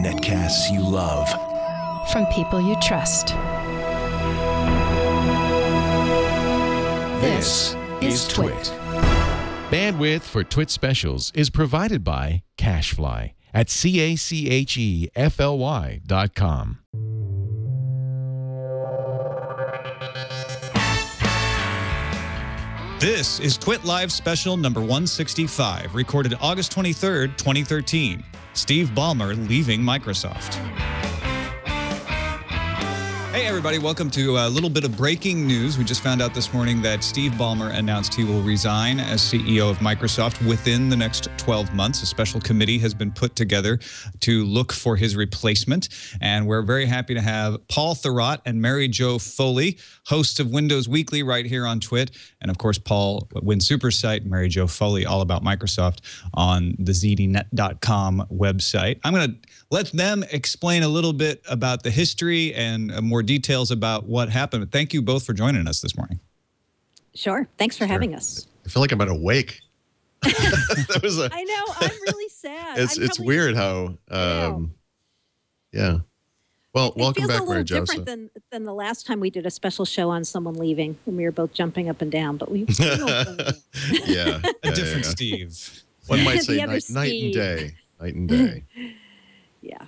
Netcasts you love. From people you trust. This is Twit. Bandwidth for Twit specials is provided by CacheFly at C A C H E F L Y dot com. This is Twit Live Special number 165, recorded August 23rd, 2013. Steve Ballmer leaving Microsoft. Hey, everybody, welcome to a little bit of breaking news. We just found out this morning that Steve Ballmer announced he will resign as CEO of Microsoft within the next 12 months. A special committee has been put together to look for his replacement. And we're very happy to have Paul Thurrott and Mary Jo Foley, hosts of Windows Weekly, right here on Twit. And of course, Paul Win Supersite, Mary Jo Foley, all about Microsoft on the zdnet.com website. I'm going to let them explain a little bit about the history and uh, more details about what happened. Thank you both for joining us this morning. Sure. Thanks for having us. I feel like I'm at a wake. that was a. I know. I'm really sad. It's I'm it's probably- weird how. Um, yeah. Well, It welcome feels a little different than than the last time we did a special show on someone leaving when we were both jumping up and down. But we. we yeah, yeah, A different yeah. Steve. One might say night, night and day, night and day. Yeah.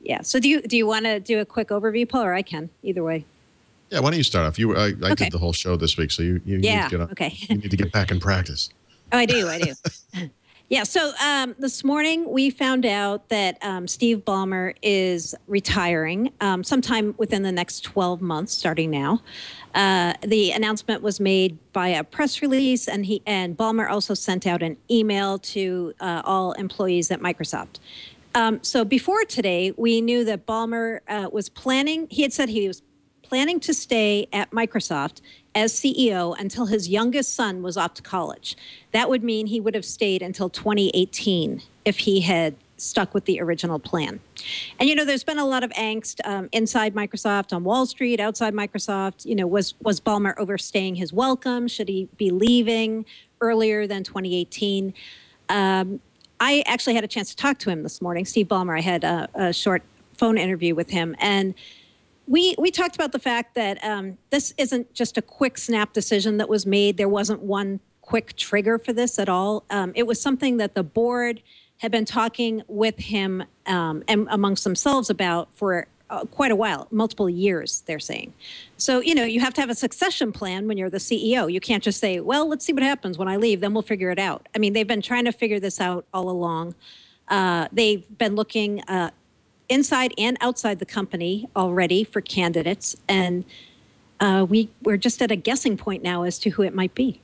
Yeah. So do you do you want to do a quick overview, Paul, or I can either way? yeah, why don't you start off? You, I, I Okay. did the whole show this week, so you, you need Yeah. to get on, Okay. you need to get back in practice. Oh, I do. I do. yeah. So um, this morning we found out that um, Steve Ballmer is retiring um, sometime within the next 12 months, starting now. Uh, the announcement was made by a press release, and he and Ballmer also sent out an email to uh, all employees at Microsoft. Um, so before today, we knew that Ballmer uh, was planning. He had said he was planning to stay at Microsoft as CEO until his youngest son was off to college. That would mean he would have stayed until 2018 if he had stuck with the original plan. And you know, there's been a lot of angst um, inside Microsoft, on Wall Street, outside Microsoft. You know, was was Ballmer overstaying his welcome? Should he be leaving earlier than 2018? Um, I actually had a chance to talk to him this morning. Steve Ballmer. I had a, a short phone interview with him, and we we talked about the fact that um, this isn't just a quick snap decision that was made. There wasn't one quick trigger for this at all. Um, it was something that the board had been talking with him um, and amongst themselves about for uh, quite a while, multiple years. They're saying. So you know you have to have a succession plan when you're the CEO. You can't just say, "Well, let's see what happens when I leave, then we'll figure it out." I mean, they've been trying to figure this out all along. Uh, they've been looking uh, inside and outside the company already for candidates, and uh, we we're just at a guessing point now as to who it might be.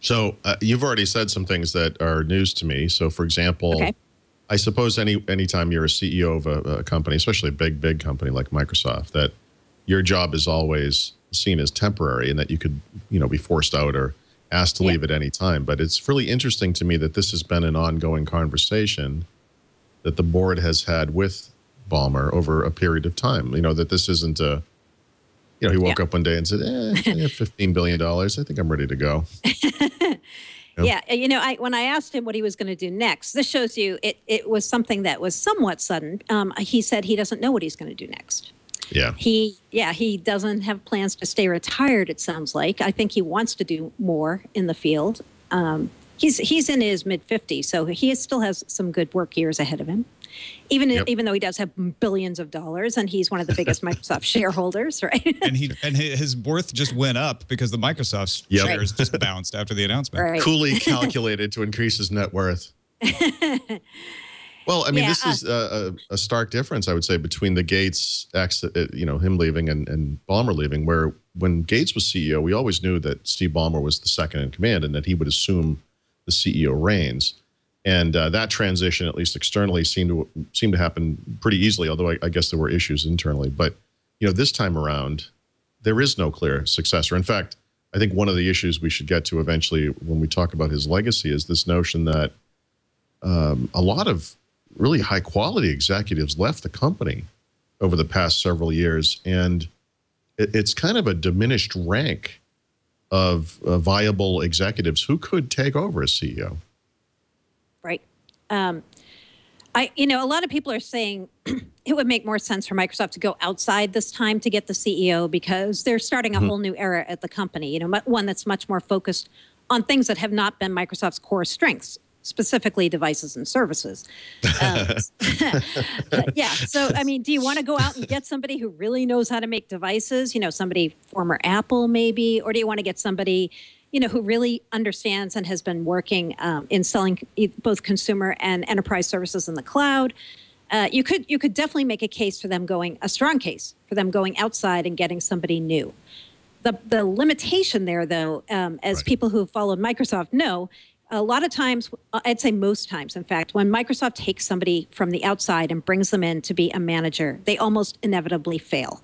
So uh, you've already said some things that are news to me. So, for example, Okay. I suppose any anytime you're a CEO of a, a company, especially a big big company like Microsoft, that your job is always seen as temporary, and that you could you know be forced out or asked to Yeah. leave at any time. But it's really interesting to me that this has been an ongoing conversation that the board has had with Ballmer over a period of time. You know that this isn't a you know, he woke Yeah. up one day and said, eh, I have $15 billion. I think I'm ready to go. Yeah, you know, I when I asked him what he was going to do next, this shows you it it was something that was somewhat sudden. Um, he said he doesn't know what he's going to do next. Yeah. He, yeah, he doesn't have plans to stay retired. It sounds like. I think he wants to do more in the field. Um, he's he's in his mid fifties, so he still has some good work years ahead of him. Even Yep. even though he does have billions of dollars, and he's one of the biggest Microsoft shareholders, right? And he and his worth just went up because the Microsoft Yep. shares just bounced after the announcement. right. Coolly calculated to increase his net worth. Well, I mean, Yeah, this uh, is a, a, a stark difference, I would say, between the Gates exit, uh, you know, him leaving and, and Ballmer leaving, where when Gates was CEO, we always knew that Steve Ballmer was the second in command and that he would assume the CEO reins. And uh, that transition, at least externally, seemed to seemed to happen pretty easily. Although I, I guess there were issues internally. But you know, this time around, there is no clear successor. In fact, I think one of the issues we should get to eventually when we talk about his legacy is this notion that um, a lot of really high quality executives left the company over the past several years, and it, it's kind of a diminished rank of uh, viable executives who could take over as CEO. Um, I, you know, a lot of people are saying it would make more sense for Microsoft to go outside this time to get the CEO because they're starting a whole new era at the company. You know, one that's much more focused on things that have not been Microsoft's core strengths, specifically devices and services. Um, yeah. So, I mean, do you want to go out and get somebody who really knows how to make devices? You know, somebody former Apple maybe, or do you want to get somebody? You know, who really understands and has been working um, in selling both consumer and enterprise services in the cloud. Uh, you could you could definitely make a case for them going a strong case for them going outside and getting somebody new. The the limitation there, though, um, as Right. people who have followed Microsoft know, a lot of times, uh, I'd say most times, in fact, when Microsoft takes somebody from the outside and brings them in to be a manager, they almost inevitably fail.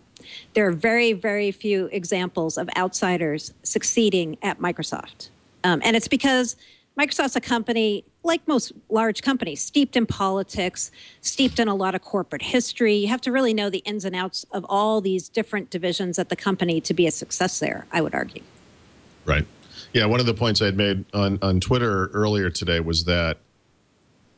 There are very, very few examples of outsiders succeeding at Microsoft. Um, and it's because Microsoft's a company, like most large companies, steeped in politics, steeped in a lot of corporate history. You have to really know the ins and outs of all these different divisions at the company to be a success there, I would argue. Right. Yeah. One of the points I had made on, on Twitter earlier today was that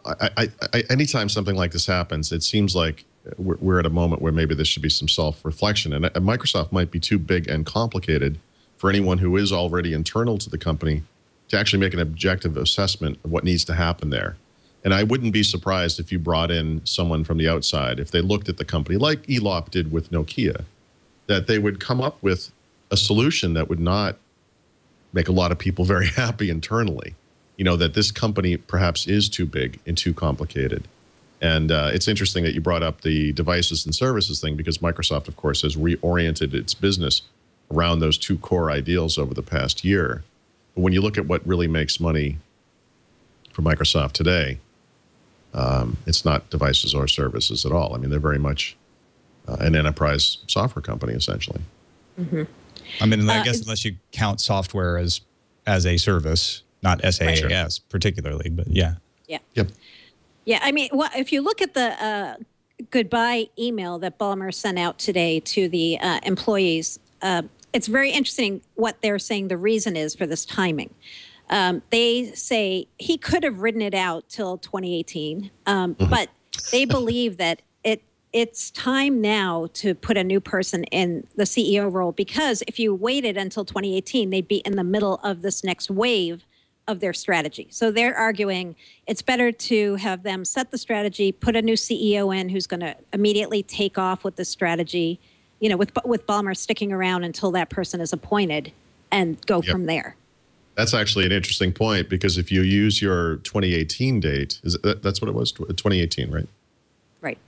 I, I, I, anytime something like this happens, it seems like we're, we're at a moment where maybe there should be some self reflection. And uh, Microsoft might be too big and complicated for anyone who is already internal to the company to actually make an objective assessment of what needs to happen there. And I wouldn't be surprised if you brought in someone from the outside, if they looked at the company like Elop did with Nokia, that they would come up with a solution that would not make a lot of people very happy internally. You know, that this company perhaps is too big and too complicated. And uh, it's interesting that you brought up the devices and services thing because Microsoft, of course, has reoriented its business around those two core ideals over the past year. But when you look at what really makes money for Microsoft today, um, it's not devices or services at all. I mean, they're very much uh, an enterprise software company, essentially. I mean, I Uh, guess unless you count software as as a service, not SaaS particularly, but yeah. Yeah. Yep. Yeah, I mean, well, if you look at the uh, goodbye email that Ballmer sent out today to the uh, employees, uh, it's very interesting what they're saying the reason is for this timing. Um, they say he could have written it out till 2018, um, but they believe that it it's time now to put a new person in the CEO role because if you waited until 2018, they'd be in the middle of this next wave of their strategy. So they're arguing it's better to have them set the strategy, put a new CEO in who's going to immediately take off with the strategy, you know, with with Ballmer sticking around until that person is appointed and go Yep. from there. That's actually an interesting point because if you use your 2018 date, is that, that's what it was, 2018, right? Right.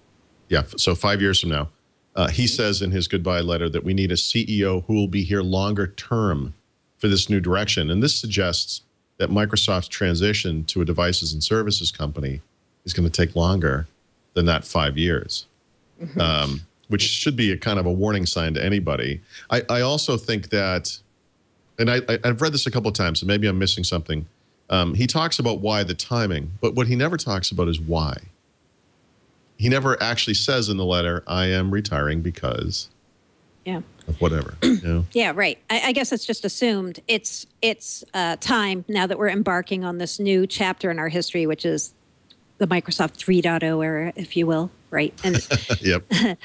Yeah. So five years from now, uh, he says in his goodbye letter that we need a CEO who will be here longer term for this new direction, and this suggests that Microsoft's transition to a devices and services company is going to take longer than that five years. Um, which should be a kind of a warning sign to anybody. I, I also think that and I, I, I've read this a couple of times, and maybe I'm missing something. Um, he talks about why the timing, but what he never talks about is why. He never actually says in the letter, "I am retiring because Yeah. of whatever." you know? Yeah, right. I, I guess it's just assumed it's it's uh, time now that we're embarking on this new chapter in our history, which is the Microsoft 3.0 era, if you will. Right. And Yep.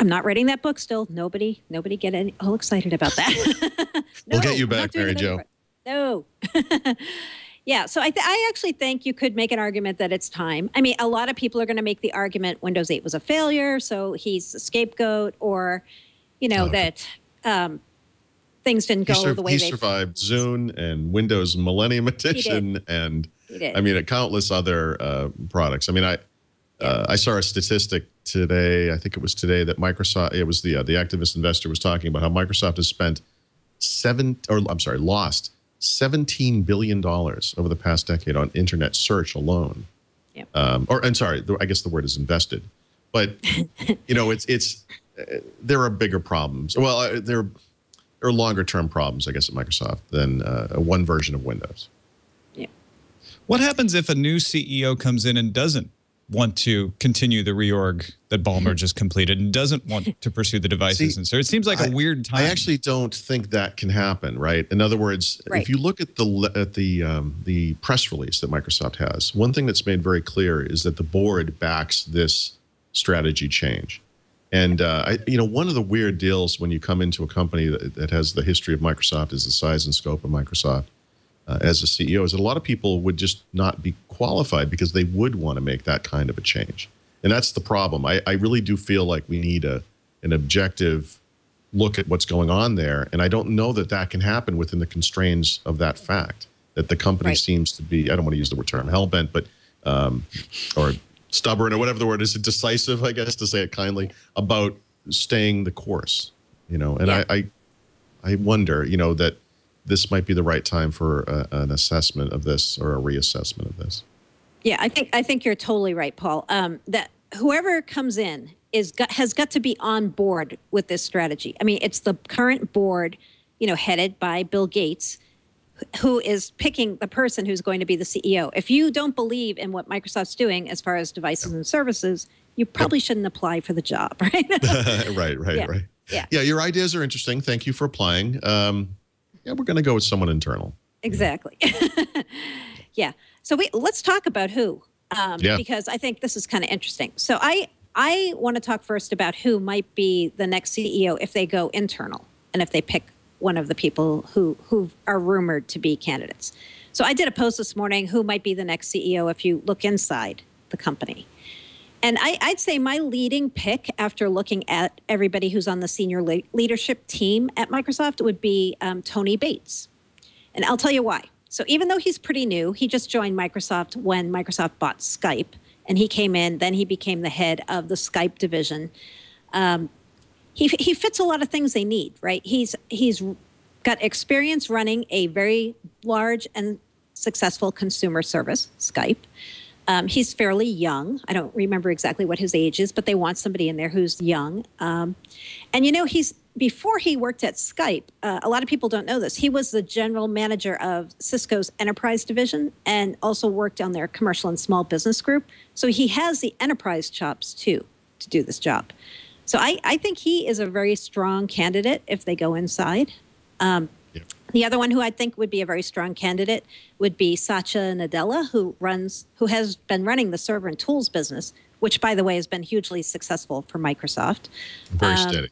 I'm not writing that book still. Nobody, nobody get any, all excited about that. We'll get you back, Mary Jo. No. yeah. So I, th- I actually think you could make an argument that it's time. I mean, a lot of people are going to make the argument Windows 8 was a failure, so he's a scapegoat, or, you know, Oh. that um, things didn't go sur- the way he they survived Zune and Windows Millennium Edition, and I mean, countless other uh, products. I mean, I uh, I saw a statistic today. I think it was today that Microsoft. It was the uh, the activist investor was talking about how Microsoft has spent seven or I'm sorry, lost seventeen billion dollars over the past decade on internet search alone. Yep. Um, or I'm sorry, I guess the word is invested, but you know, it's it's there are bigger problems. Well, uh, there there are longer term problems, I guess, at Microsoft than uh, one version of Windows. yeah. What happens if a new CEO comes in and doesn't want to continue the reorg that Ballmer just completed and doesn't want to pursue the devices. See, and so it seems like a I- weird time. I actually don't think that can happen, right? In other words, Right. if you look at the at the um, the press release that Microsoft has, one thing that's made very clear is that the board backs this strategy change. And uh, I, you know, one of the weird deals when you come into a company that, that has the history of Microsoft, is the size and scope of Microsoft. Uh, as a CEO, is that a lot of people would just not be qualified because they would want to make that kind of a change, and that's the problem. I, I really do feel like we need a an objective look at what's going on there. And I don't know that that can happen within the constraints of that fact that the company Right. seems to be, I don't want to use the word term hell bent, but, um, or stubborn or whatever the word is, decisive, I guess, to say it kindly, about staying the course, you know? And Yeah. I, I, I wonder, you know, that this might be the right time for a, an assessment of this or a reassessment of this. Yeah, I think I think you're totally right, Paul. Um, that whoever comes in is got, has got to be on board with this strategy. I mean, it's the current board, you know, headed by Bill Gates, who is picking the person who's going to be the CEO. If you don't believe in what Microsoft's doing as far as devices and services, you probably shouldn't apply for the job, right? right, right, Yeah. right. Yeah. Yeah, your ideas are interesting. Thank you for applying. Um, yeah, we're going to go with someone internal. Exactly. yeah. So we let's talk about who, um, Yeah. because I think this is kind of interesting. So I I want to talk first about who might be the next CEO if they go internal and if they pick one of the people who who are rumored to be candidates. So I did a post this morning who might be the next CEO if you look inside the company. And I, I'd say my leading pick after looking at everybody who's on the senior le- leadership team at Microsoft would be um, Tony Bates. And I'll tell you why. So even though he's pretty new, he just joined Microsoft when Microsoft bought Skype, and he came in. Then he became the head of the Skype division. Um, he he fits a lot of things they need, right? He's he's got experience running a very large and successful consumer service, Skype. Um, he's fairly young. I don't remember exactly what his age is, but they want somebody in there who's young. Um, and you know, he's before he worked at Skype. Uh, a lot of people don't know this. He was the general manager of Cisco's enterprise division and also worked on their commercial and small business group. So he has the enterprise chops too to do this job. So I, I think he is a very strong candidate if they go inside. Um, Yeah. the other one who I think would be a very strong candidate would be Satya Nadella, who runs, who has been running the server and tools business, which, by the way, has been hugely successful for Microsoft, Very Um, steady.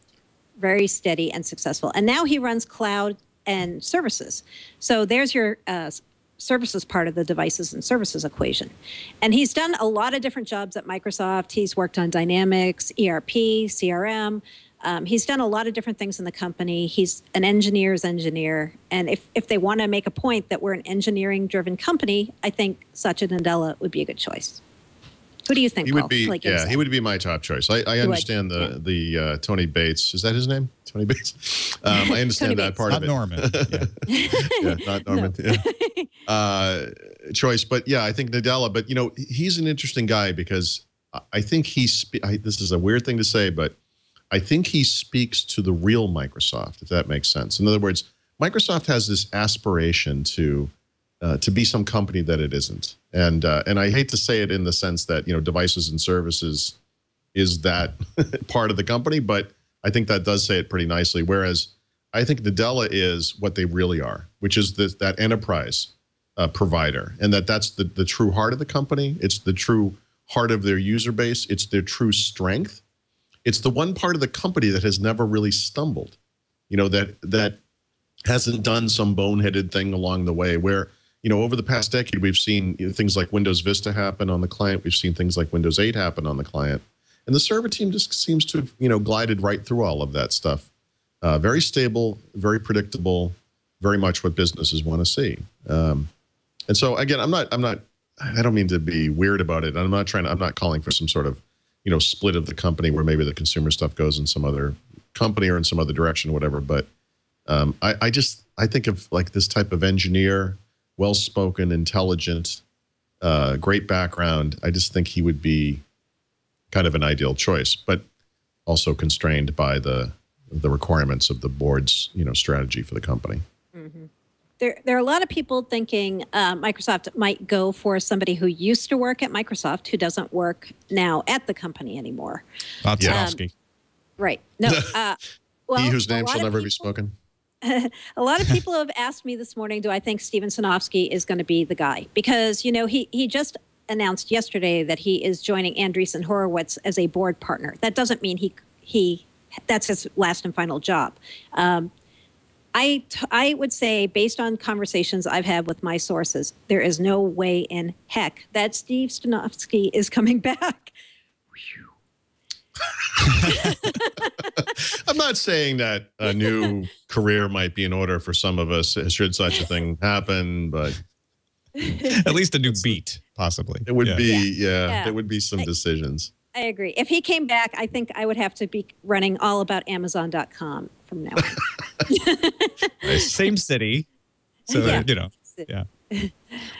very steady and successful. And now he runs cloud and services. So there's your uh, services part of the devices and services equation. And he's done a lot of different jobs at Microsoft. He's worked on Dynamics, ERP, CRM. Um, he's done a lot of different things in the company. He's an engineer's engineer. And if, if they want to make a point that we're an engineering driven company, I think Satya Nadella would be a good choice. Who do you think? He would be, Like yeah, inside? he would be my top choice. I, I would, understand the the uh, Tony Bates. Is that his name? Tony Bates. Um, I understand that Bates. part Not of it. Norman. Yeah. yeah, not Norman. Yeah. Uh, choice, but yeah, I think Nadella. But you know, he's an interesting guy because I- I think he. Spe- I, this is a weird thing to say, but I think he speaks to the real Microsoft, if that makes sense. In other words, Microsoft has this aspiration to uh, to be some company that it isn't, and uh, and I hate to say it in the sense that you know devices and services is that part of the company, but I think that does say it pretty nicely. Whereas I think Nadella is what they really are, which is the, that enterprise uh, provider, and that that's the, the true heart of the company. It's the true heart of their user base. It's their true strength. It's the one part of the company that has never really stumbled, you know, that that hasn't done some boneheaded thing along the way. Where you know, over the past decade, we've seen things like Windows Vista happen on the client. We've seen things like Windows 8 happen on the client, and the server team just seems to have you know glided right through all of that stuff. Uh, very stable, very predictable, very much what businesses want to see. Um, and so again, I'm not, I'm not, I don't mean to be weird about it. I'm not trying to, I'm not calling for some sort of, you know, split of the company where maybe the consumer stuff goes in some other company or in some other direction, whatever. But um, I, I just, I think of like this type of engineer, well-spoken, intelligent, uh, great background. I just think he would be kind of an ideal choice, but also constrained by the the requirements of the board's you know strategy for the company. there there are a lot of people thinking uh, Microsoft might go for somebody who used to work at Microsoft who doesn't work now at the company anymore. Bob Yeah. Sadowski. Right? No. Uh, well, he whose name shall of never be spoken. a lot of people have asked me this morning, do I think Steven Sinofsky is going to be the guy? Because, you know, he, he just announced yesterday that he is joining Andreessen Horowitz as a board partner. That doesn't mean he, he that's his last and final job. Um, I, t- I would say, based on conversations I've had with my sources, there is no way in heck that Steve Sinofsky is coming back. I'm not saying that a new career might be in order for some of us, should such a thing happen, but At least a new beat, possibly. it would Yeah. be, yeah, Yeah. there would be some I- decisions. I agree. If he came back, I think I would have to be running all about Amazon.com from now on. Same city. So, Yeah. you know, yeah.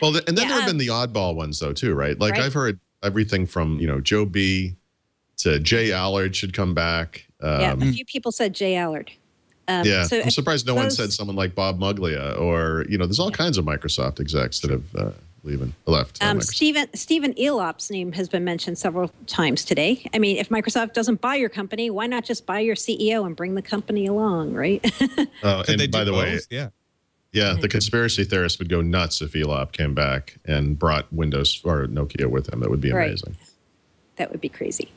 Well, th- and then Yeah, there have um, been the oddball ones though too, right? Like Right. I've heard everything from you know Joe B to Jay Allard should come back. Um, yeah, yeah, a few people said Jay Allard. Um, so I'm surprised no one said someone like Bob Muglia or you know, there's all kinds of Microsoft execs that have uh, leaving left. uh, Um, Stephen Stephen Elop's name has been mentioned several times today. I mean, if Microsoft doesn't buy your company, why not just buy your CEO and bring the company along, right? Uh, Could they and do by the way, yeah. yeah, the conspiracy theorists would go nuts if Elop came back and brought Windows or Nokia with him. That would be Right. amazing. that would be crazy.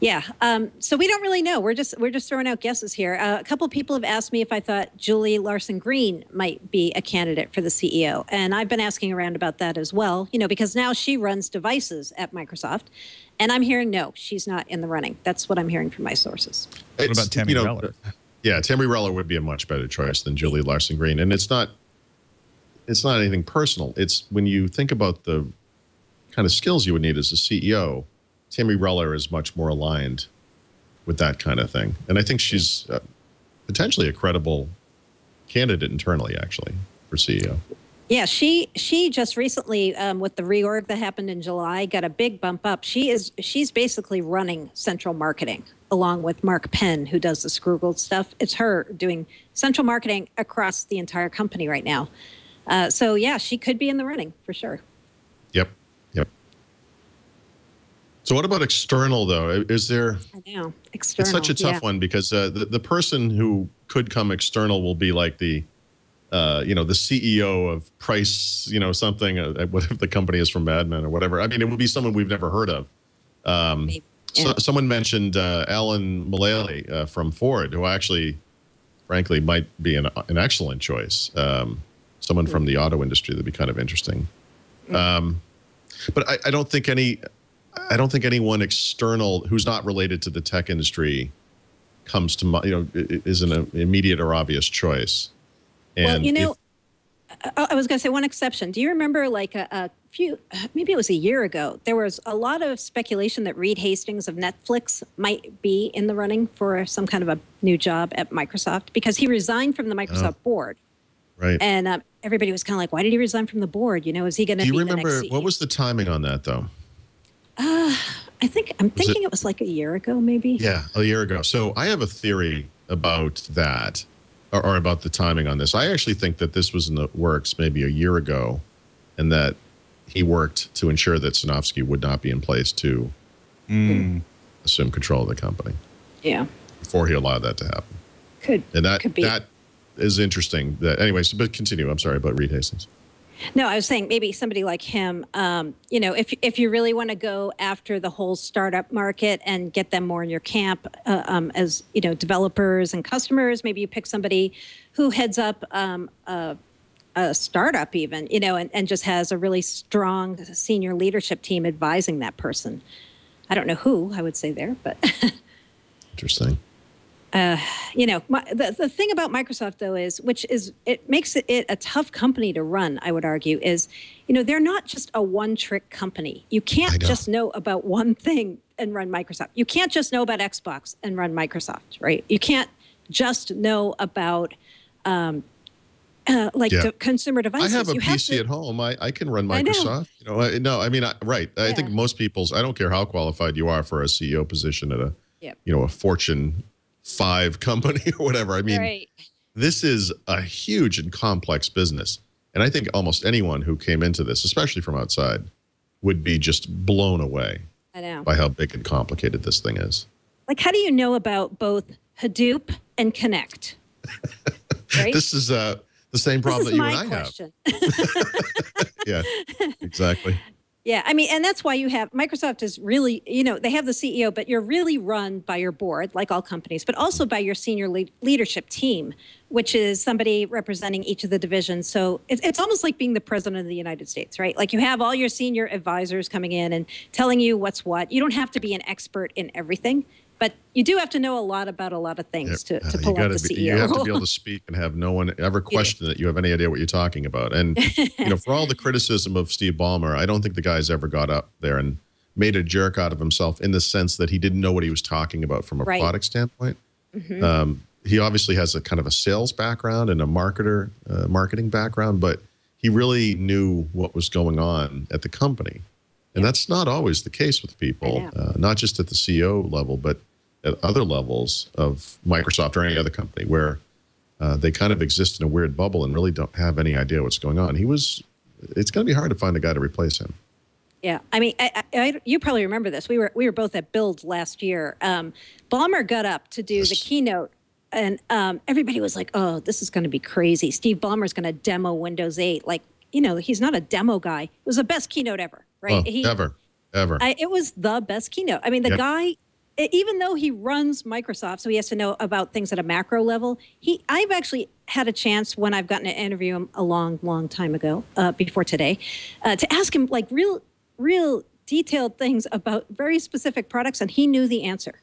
Yeah. Um, so we don't really know. We're just we're just throwing out guesses here. Uh, a couple people have asked me if I thought Julie Larson Green might be a candidate for the CEO, and I've been asking around about that as well. You know, because now she runs devices at Microsoft, and I'm hearing no, she's not in the running. That's what I'm hearing from my sources. What about Tami you know, Reller? Yeah, Tami Reller would be a much better choice than Julie Larson Green, and it's not. It's not anything personal. It's when you think about the kind of skills you would need as a CEO. Tami Reller is much more aligned with that kind of thing, and I think she's uh, potentially a credible candidate internally, actually, for CEO. Yeah, she she just recently um, with the reorg that happened in July got a big bump up. She is she's basically running central marketing along with Mark Penn, who does the Scroogle stuff. It's her doing central marketing across the entire company right now. Uh, so yeah, she could be in the running for sure. Yep, yep. So, what about external though? Is there? I know external. It's such a tough yeah. one because uh, the the person who could come external will be like the, uh, you know, the CEO of Price, you know, something. Uh, what if the company is from Mad Men or whatever? I mean, it would be someone we've never heard of. Um, Maybe. so, someone mentioned uh, Alan Mulally uh, from Ford, who actually, frankly, might be an an excellent choice. Um, someone from the auto industry that'd be kind of interesting. Um, but I, I don't think any I don't think anyone external who's not related to the tech industry comes to mi- you know is an immediate or obvious choice. And well, you know, I was going to say one exception. Do you remember, like a, a few, maybe it was a year ago, there was a lot of speculation that Reed Hastings of Netflix might be in the running for some kind of a new job at Microsoft because he resigned from the Microsoft board, right? and um, everybody was kind of like, "Why did he resign from the board? You know, is he going to Do be you the remember next what was the timing on that though? I think I'm Was it- thinking it was like a year ago, maybe. Yeah, a year ago. So I have a theory about that, or, or about the timing on this. I actually think that this was in the works maybe a year ago, and that he worked to ensure that Sinofsky would not be in place to Mm. assume control of the company Yeah, before he allowed that to happen. could And that Could be. that is interesting. That anyways, but continue. I'm sorry about Reed Hastings. No, I was saying maybe somebody like him. Um, you know, if if you really want to go after the whole startup market and get them more in your camp uh, um, as you know developers and customers, maybe you pick somebody who heads up um, a, a startup, even you know, and, and just has a really strong senior leadership team advising that person. I don't know who I would say there, but Interesting. You know, my, the, the thing about Microsoft though is, which is, it makes it, it a tough company to run. I would argue is, you know, they're not just a one-trick company. You can't know. just know about one thing and run Microsoft. You can't just know about Xbox and run Microsoft, right? You can't just know about um, uh, like Yeah. consumer I have a you PC to, at home. I, I can run I know. Microsoft. You know, I, no, I mean, I, right. I think most people's. I don't care how qualified you are for a CEO position at a, Yep. you know, a Fortune five company or whatever. I mean, right. this is a huge and complex business. And I think almost anyone who came into this, especially from outside, would be just blown away I know. by how big and complicated this thing is. Like, how do you know about both Hadoop and Kinect? Right? This is uh, the same problem that you and I question. have. Yeah, exactly. Yeah, I mean, and that's why you have Microsoft is really, you know, they have the CEO, but you're really run by your board, like all companies, but also by your senior le- leadership team, which is somebody representing each of the divisions. So it's, it's almost like being the president of the United States, right? Like you have all your senior advisors coming in and telling you what's what. You don't have to be an expert in everything, but you do have to know a lot about a lot of things to, Uh, to pull out gotta the be, CEO. You have to be able to speak and have no one ever question that you have any idea what you're talking about. And you know, for all the criticism of Steve Ballmer, I don't think the guy's ever got up there and made a jerk out of himself in the sense that he didn't know what he was talking about from a Right. product standpoint. Um, he obviously has a kind of a sales background and a marketer, uh, marketing background, but he really knew what was going on at the company. And that's not always the case with people, uh, not just at the CEO level, but at other levels of Microsoft or any other company where uh, they kind of exist in a weird bubble and really don't have any idea what's going on. He was, it's going to be hard to find a guy to replace him. Yeah, I mean, I, I, you probably remember this. We were we were both at Build last year. Um, Ballmer got up to do the keynote, and um, everybody was like, "Oh, this is going to be crazy." Steve Ballmer's going to demo Windows 8. Like, you know, he's not a demo guy. It was the best keynote ever, right? Oh, He- ever, ever. I, it was the best keynote. I mean, the Yep. guy, even though he runs Microsoft, so he has to know about things at a macro level. He, I've actually had a chance when I've gotten to interview him a long, long time ago, uh, before today, uh, to ask him like real, real detailed things about very specific products, and he knew the answer.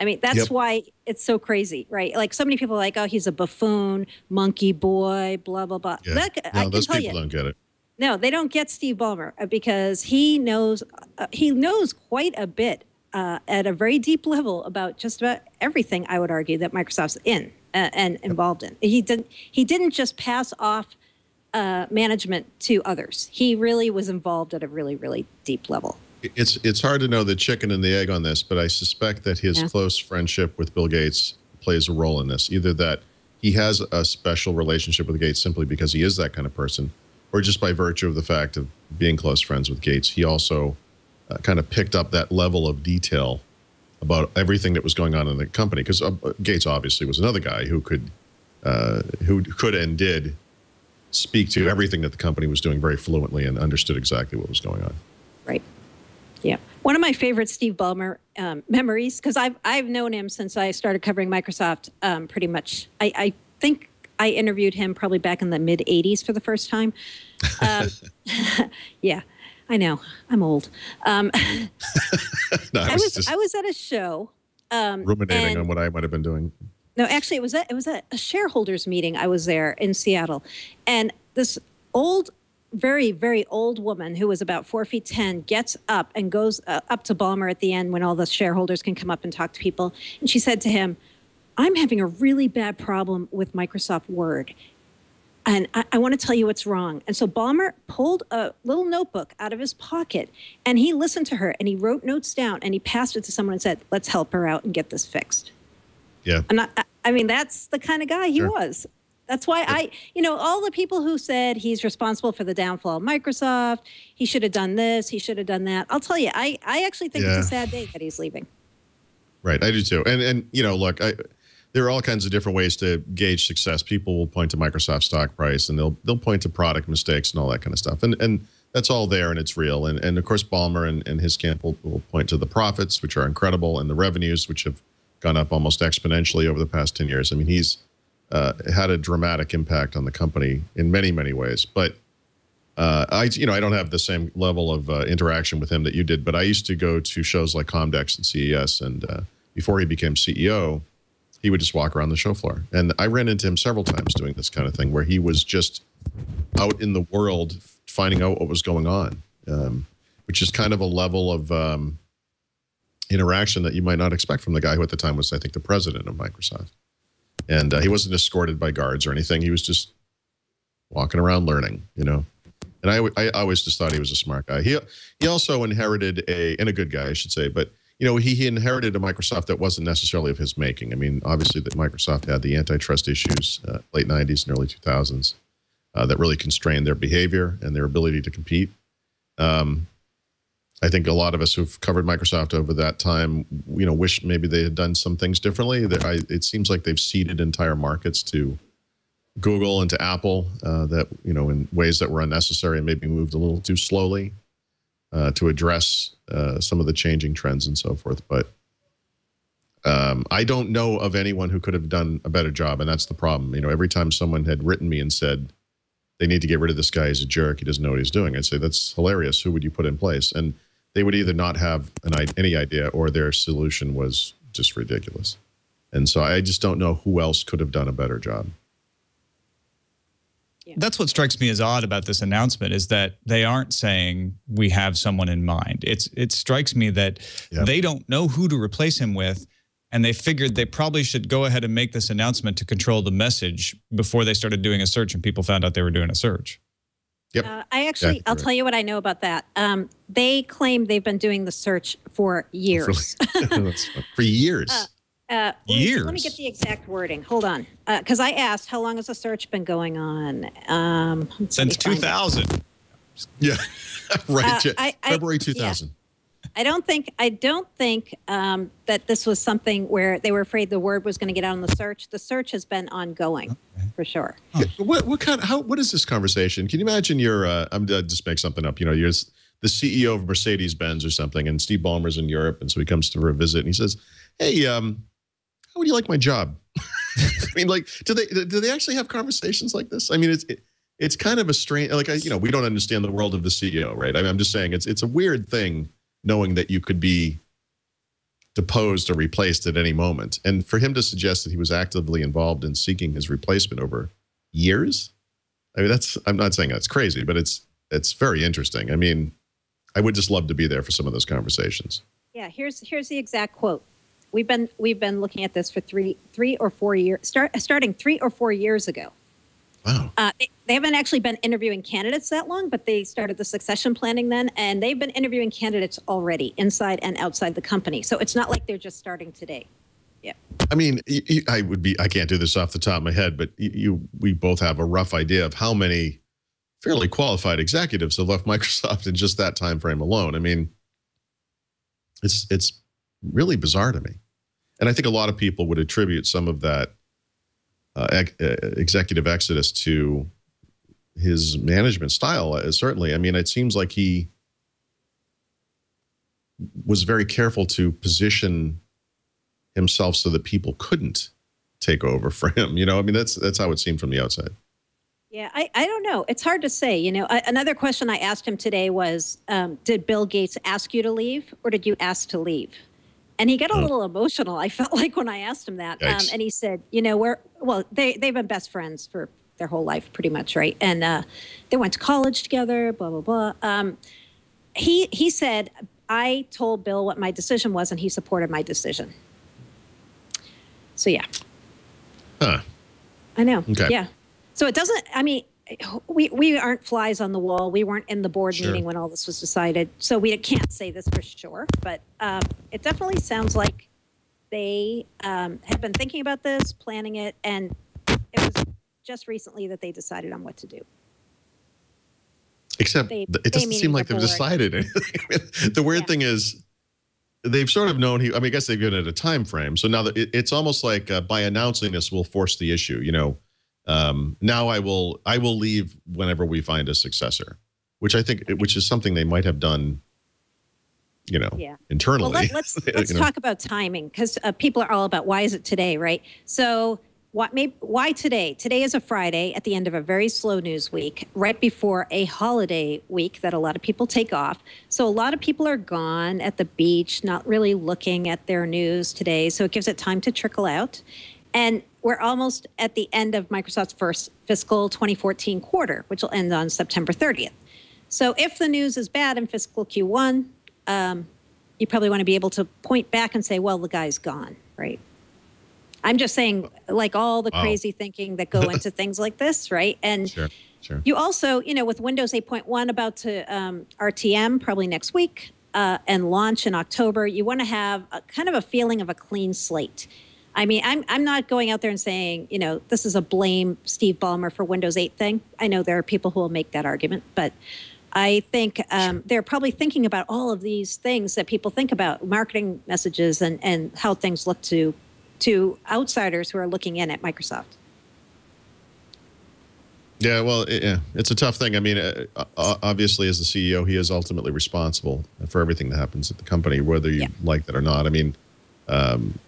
I mean, that's Yep. why it's so crazy, right? Like so many people are like, oh, he's a buffoon, monkey boy, blah blah blah. yeah. That, I no, can those tell people you, don't get it. no, they don't get Steve Ballmer uh, because he knows uh, he knows quite a bit uh, at a very deep level about just about everything. I would argue that Microsoft's in uh, and involved in. He didn't he didn't just pass off uh, management to others. He really was involved at a really really deep level. It's it's hard to know the chicken and the egg on this, but I suspect that his Yeah. close friendship with Bill Gates plays a role in this. Either that he has a special relationship with Gates simply because he is that kind of person, or just by virtue of the fact of being close friends with Gates, he also uh, kind of picked up that level of detail about everything that was going on in the company. Because uh, Gates obviously was another guy who could uh, who could and did speak to everything that the company was doing very fluently and understood exactly what was going on. Right. Yeah. One of my favorite Steve Ballmer um, memories, because I've I've known him since I started covering Microsoft. Um, pretty much, I, I think I interviewed him probably back in the mid '80s for the first time. Um, yeah, I know I'm old. Um, No, I I was was I was at a show. Um, ruminating and- on what I might have been doing. no, actually, it was a, it was a, a shareholders meeting. I was there in Seattle, and this old, very very old woman who was about four feet ten gets up and goes uh, up to Ballmer at the end when all the shareholders can come up and talk to people, and she said to him, "I'm having a really bad problem with Microsoft Word." And I, I want to tell you what's wrong. And so Ballmer pulled a little notebook out of his pocket and he listened to her and he wrote notes down and he passed it to someone and said, Let's help her out and get this fixed. Yeah. And I, I mean, that's the kind of guy he Sure. was. That's why I, you know, all the people who said he's responsible for the downfall of Microsoft, he should have done this, he should have done that. I'll tell you, I, I actually think Yeah. it's a sad day that he's leaving. Right, I do too. And and you know, look, I, there are all kinds of different ways to gauge success. People will point to Microsoft stock price, and they'll they'll point to product mistakes and all that kind of stuff. And and that's all there, and it's real. And and of course, Ballmer and, and his camp will, will point to the profits, which are incredible, and the revenues, which have gone up almost exponentially over the past ten years. I mean, he's uh, had a dramatic impact on the company in many many ways. But uh, I, you know, I don't have the same level of uh, interaction with him that you did, but I used to go to shows like Comdex and CES, and uh, before he became CEO, he would just walk around the show floor, and I ran into him several times doing this kind of thing, where he was just out in the world finding out what was going on, um, which is kind of a level of um, interaction that you might not expect from the guy who at the time was, I think, the president of Microsoft, and uh, he wasn't escorted by guards or anything; he was just walking around learning, you know? And I, I always just thought he was a smart guy. He he also inherited a and a good guy, I should say, but you know, he, he inherited a Microsoft that wasn't necessarily of his making. I mean, obviously, that Microsoft had the antitrust issues uh, late '90s and early 2000s uh, that really constrained their behavior and their ability to compete. Um, I think a lot of us who've covered Microsoft over that time, you know, wish maybe they had done some things differently. I, it seems like they've ceded entire markets to Google and to Apple uh, that you know in ways that were unnecessary and maybe moved a little too slowly uh, to address uh, some of the changing trends and so forth. But um, I don't know of anyone who could have done a better job, and that's the problem. You know, every time someone had written me and said they need to get rid of this guy, he's a jerk, he doesn't know what he's doing, I'd say that's hilarious. Who would you put in place? And they would either not have an, any idea or their solution was just ridiculous. And so I just don't know who else could have done a better job. That's what strikes me as odd about this announcement is that they aren't saying we have someone in mind. It's it strikes me that yep. they don't know who to replace him with and they figured they probably should go ahead and make this announcement to control the message before they started doing a search and people found out they were doing a search. Yep. Uh, I actually, I'll tell you what I know about that. Um, they claim they've been doing the search for years. for years. Uh, uh, years. Let me get the exact wording. Hold on, because uh, I asked how long has the search been going on? Um, Since 2000. Yeah, right. Uh, I, February 2000. Yeah. I don't think I don't think um, that this was something where they were afraid the word was going to get out on the search. The search has been ongoing okay. for sure. What what kind? How what is this conversation? Can you imagine? You're uh, I'm uh, just make something up. You know, you're the CEO of Mercedes Benz or something, and Steve Ballmer's in Europe, and so he comes to for a visit, and he says, "Hey, um, how would you like my job? I mean, like, do they do they actually have conversations like this? I mean, it's it, it's kind of a strange, like, I, you know, we don't understand the world of the CEO, right? I mean, I'm just saying it's it's a weird thing knowing that you could be deposed or replaced at any moment, and for him to suggest that he was actively involved in seeking his replacement over years, I mean, that's I'm not saying that's crazy, but it's it's very interesting. I mean, I would just love to be there for some of those conversations. Yeah, here's here's the exact quote we've been we've been looking at this for three three or four years start starting three or four years ago. Wow. Uh, they, they, haven't actually been interviewing candidates that long but they started the succession planning then and they've been interviewing candidates already inside and outside the company. So it's not like they're just starting today. Yeah. I mean i would be i can't do this off the top of my head but you we both have a rough idea of how many fairly qualified executives have left microsoft in just that time frame alone. I mean it's it's really bizarre to me. And I think a lot of people would attribute some of that uh, ex- uh, executive exodus to his management style. Uh, certainly, I mean, it seems like he was very careful to position himself so that people couldn't take over for him. You know, I mean, that's that's how it seemed from the outside. Yeah, I, I don't know. It's hard to say. You know, I, another question I asked him today was um, Did Bill Gates ask you to leave or did you ask to leave? And he got a oh. little emotional. I felt like when I asked him that, um, and he said, "You know, we're well, they they've been best friends for their whole life, pretty much, right? And uh, they went to college together. Blah blah blah." Um, he he said, "I told Bill what my decision was, and he supported my decision." So yeah. Huh. I know. Okay. Yeah. So it doesn't. I mean, we we aren't flies on the wall. We weren't in the board sure. meeting when all this was decided, so we can't say this for sure. But um, it definitely sounds like they um, have been thinking about this, planning it, and it was just recently that they decided on what to do. Except they, it doesn't seem like the they've decided anything. the weird yeah. thing is they've sort of known he. I mean, I guess they've given it a time frame. So now that it, it's almost like uh, by announcing this, we'll force the issue. You know um, now I will I will leave whenever we find a successor, which I think which is something they might have done, you know, yeah. internally. Well, let, us let's, talk know. about timing because uh, people are all about why is it today, right? So what maybe why today? Today is a Friday at the end of a very slow news week, right before a holiday week that a lot of people take off. So a lot of people are gone at the beach, not really looking at their news today. So it gives it time to trickle out. And we're almost at the end of Microsoft's first fiscal 2014 quarter, which will end on September 30th. So if the news is bad in fiscal Q1, um, you probably want to be able to point back and say, well, the guy's gone, right? I'm just saying, like all the wow. crazy thinking that go into things like this, right? And sure, sure. you also, you know, with Windows 8.1 about to um, RTM probably next week, uh, and launch in October, you want to have a, kind of a feeling of a clean slate. I mean, I'm I'm not going out there and saying, you know, this is a blame Steve Ballmer for Windows 8 thing. I know there are people who will make that argument, but I think um, they're probably thinking about all of these things that people think about, marketing messages and and how things look to to outsiders who are looking in at Microsoft. Yeah, well, it, yeah, it's a tough thing. I mean, uh, uh, obviously, as the CEO, he is ultimately responsible for everything that happens at the company, whether you Yeah. like that or not. I mean, um,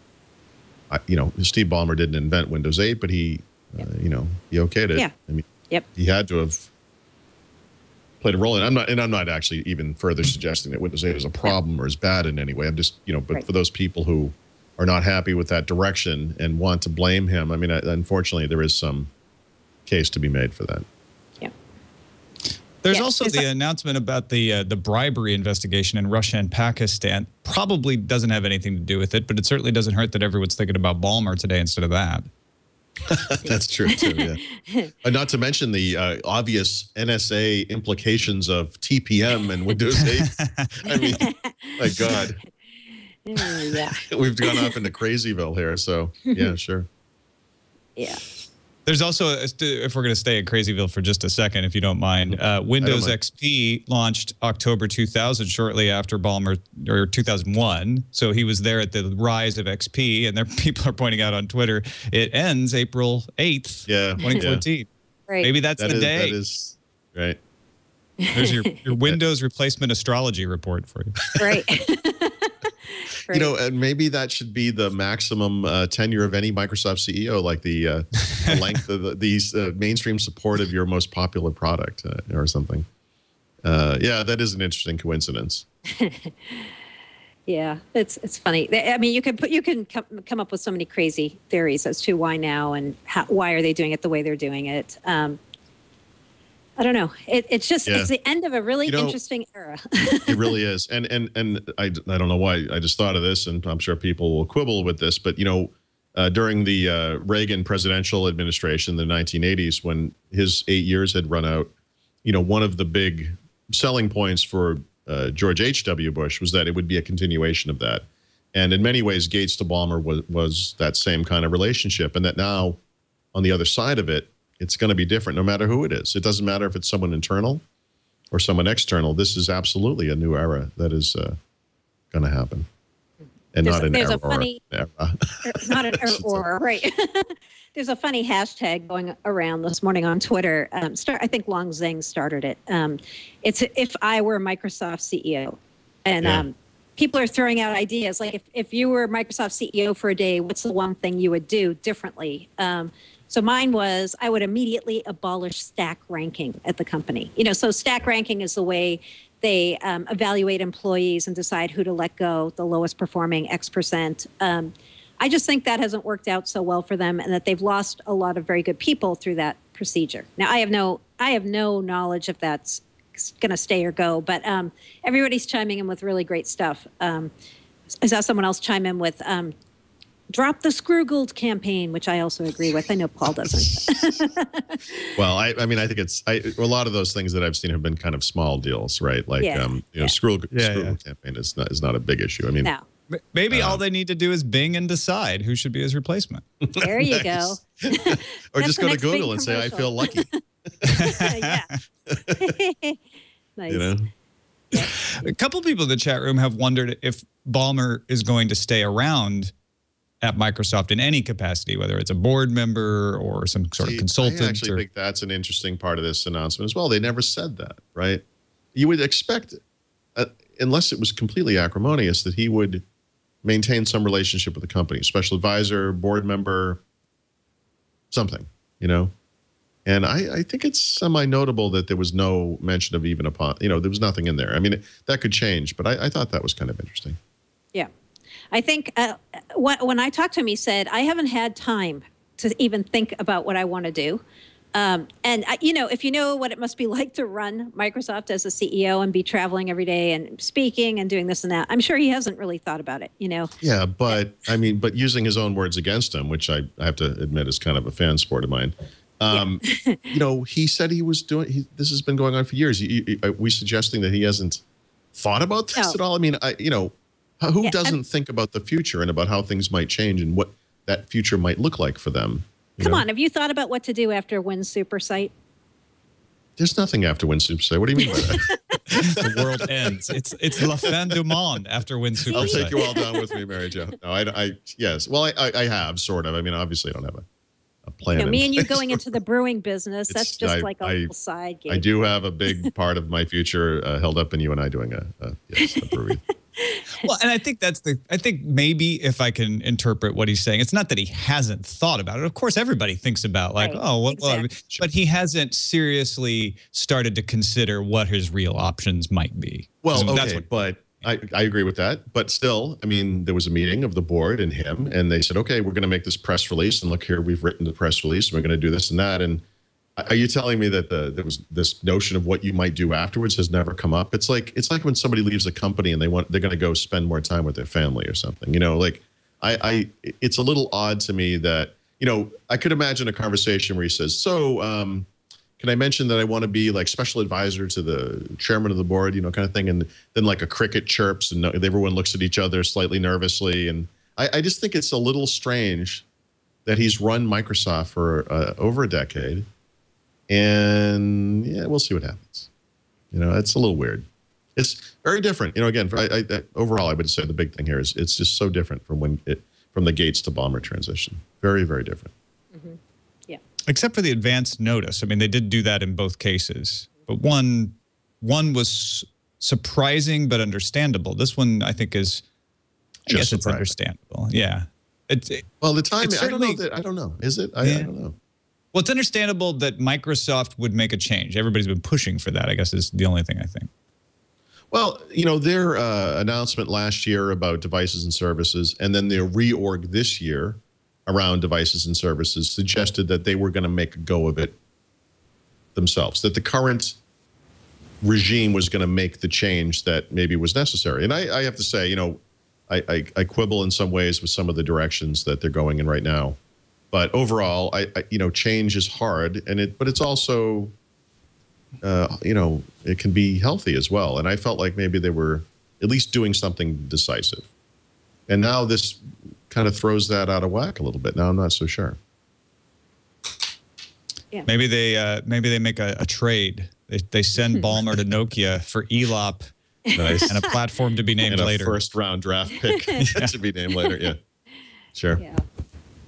you know, Steve Ballmer didn't invent Windows 8, but he, uh, you know, he okayed it. Yeah. I mean, Yep. he had to have played a role in. it. I'm not, and I'm not actually even further suggesting that Windows 8 is a problem or is bad in any way. I'm just, you know, but Right. for those people who are not happy with that direction and want to blame him, I mean, I, unfortunately, there is some case to be made for that. Yeah. There's Yeah, also the announcement about the uh, the bribery investigation in Russia and Pakistan. Probably doesn't have anything to do with it, but it certainly doesn't hurt that everyone's thinking about Ballmer today instead of that. That's true too. Yeah. uh, not to mention the uh, obvious NSA implications of TPM and Windows 8. I mean, my God, Mm, yeah. we've gone off into crazyville here. So yeah, sure. Yeah. There's also, a- if we're going to stay in Crazyville for just a second, if you don't mind, uh, Windows mind. XP launched October 2000, shortly after Ballmer, or 2001. So he was there at the rise of XP, and there people are pointing out on Twitter it ends April 8th, Yeah, 2014. Right. Maybe that's That the is day. that is right. There's your, your Windows replacement astrology report for you. Right. You know, and maybe that should be the maximum uh, tenure of any Microsoft CEO, like the, uh, the length of the, these uh, mainstream support of your most popular product uh, or something. Uh, yeah, that is an interesting coincidence. Yeah, it's it's funny. I mean, you can put you can come, come up with so many crazy theories as to why now and how, why are they doing it the way they're doing it. Um, I don't know. It, it's just Yeah. it's the end of a really You know- interesting era. it really is and and and I, I don't know why i just thought of this and i'm sure people will quibble with this but you know uh, during the uh, reagan presidential administration in the 1980s when his eight years had run out you know one of the big selling points for uh, george h.w bush was that it would be a continuation of that and in many ways gates to ballmer was, was that same kind of relationship and that now on the other side of it it's going to be different no matter who it is it doesn't matter if it's someone internal or someone external, this is absolutely a new era that is uh, going to happen, and There's not an there's a era. funny-. Or- not an or, or right. There's a funny hashtag going around this morning on Twitter. Um, start, I think Long Zheng started it. Um, it's if I were Microsoft CEO, and Yeah. um, people are throwing out ideas like if, if you were Microsoft CEO for a day, what's the one thing you would do differently? Um, so mine was I would immediately abolish stack ranking at the company. You know, so stack ranking is the way they um, evaluate employees and decide who to let go, the lowest performing X percent. Um, I just think that hasn't worked out so well for them, and that they've lost a lot of very good people through that procedure. Now, I have no, I have no knowledge if that's going to stay or go, but um, everybody's chiming in with really great stuff. Um, I saw someone else chime in with um, "Drop the Scroogled" campaign, which I also agree with. I know Paul doesn't. well, I, I mean, I think it's I, a lot of those things that I've seen have been kind of small deals, right? Like, Yeah, um, you know, yeah. screw Yeah, screw yeah. campaign is not is not a big issue. I mean, no, Maybe Uh, all they need to do is Bing and decide who should be his replacement. there you go. or just go to Google and say, "I feel lucky." yeah. nice. You know, A couple people in the chat room have wondered if Ballmer is going to stay around at Microsoft in any capacity, whether it's a board member or some sort See, of consultant. I actually or, think that's an interesting part of this announcement as well. They never said that, right? You would expect, uh, unless it was completely acrimonious, that he would maintain some relationship with the company, special advisor, board member, something, you know. And I, I think it's semi-notable that there was no mention of even upon, you know, there was nothing in there. I mean, that could change, but I, I thought that was kind of interesting. Yeah. I think uh, when, when I talked to him, he said, I haven't had time to even think about what I want to do. Um, and, I, you know, if you know what it must be like to run Microsoft as a CEO and be traveling every day and speaking and doing this and that, I'm sure he hasn't really thought about it, you know? Yeah, but I mean, but using his own words against him, which I, I have to admit is kind of a fan sport of mine. Um, you know, he said he was doing. He, this has been going on for years. He, he- are we suggesting that he hasn't thought about this No. at all? I mean, I you know, who Yeah, doesn't think about the future and about how things might change and what that future might look like for them? Come know? on, have you thought about what to do after Win Super Site? There's nothing after Win Super Say. What do you mean by that? the world ends. It's it's la fin du monde after Win Super. I'll take Site. you all down with me, Mary Jo. No, I, I yes. Well, I, I, I have sort of. I mean, obviously, I don't have a, a plan. You know, me and you going into the brewing business, that's just I- like a I- little side gig. I do have a big part of my future uh, held up in you and I doing a, a yes, a brewery. Well, and I think that's the. I think maybe if I can interpret what he's saying, it's not that he hasn't thought about it. Of course, everybody thinks about like, Right, oh, well, well, exactly. but he hasn't seriously started to consider what his real options might be. Well, okay, that's what- but I, I agree with that. But still, I mean, there was a meeting of the board and him, and they said, okay, we're going to make this press release, and look here, we've written the press release, and we're going to do this and that. And are you telling me that the there was this notion of what you might do afterwards has never come up? It's like it's like when somebody leaves a company and they want they're going to go spend more time with their family or something. You know, like I, I it's a little odd to me that you know I could imagine a conversation where he says, so. um can I mention that I want to be like special advisor to the chairman of the board, you know, kind of thing? And then like a cricket chirps and everyone looks at each other slightly nervously. And I, I just think it's a little strange that he's run Microsoft for uh, over a decade. And yeah, we'll see what happens. You know, it's a little weird. It's very different. You know, again, I, I, I- overall, I would say the big thing here is it's just so different from when it from the Gates to Ballmer transition. Very, very different. Mm-hmm. yeah. except for the advance notice. I mean, they did do that in both cases, but one one was surprising but understandable. This one, I think, is I Just guess it's understandable. Yeah, it's it, Well, the timing, It's I don't know. That, I don't know. Is it? I, I don't know. Well, it's understandable that Microsoft would make a change. Everybody's been pushing for that. I guess is the only thing I think. Well, you know, their uh, announcement last year about devices and services, and then their reorg this year around devices and services suggested that they were going to make a go of it themselves, that the current regime was going to make the change that maybe was necessary. And I, I have to say, you know, I, I, I quibble in some ways with some of the directions that they're going in right now. But overall, I, I you know, change is hard, and it, but it's also uh, you know, it can be healthy as well. And I felt like maybe they were at least doing something decisive. And now this kind of throws that out of whack a little bit. Now I'm not so sure. Maybe they uh, maybe they make a, a trade. They, they send Ballmer to Nokia for E ELOP Nice. and a platform to be named and a later. first round draft pick to be named later. Yeah. Sure. Yeah.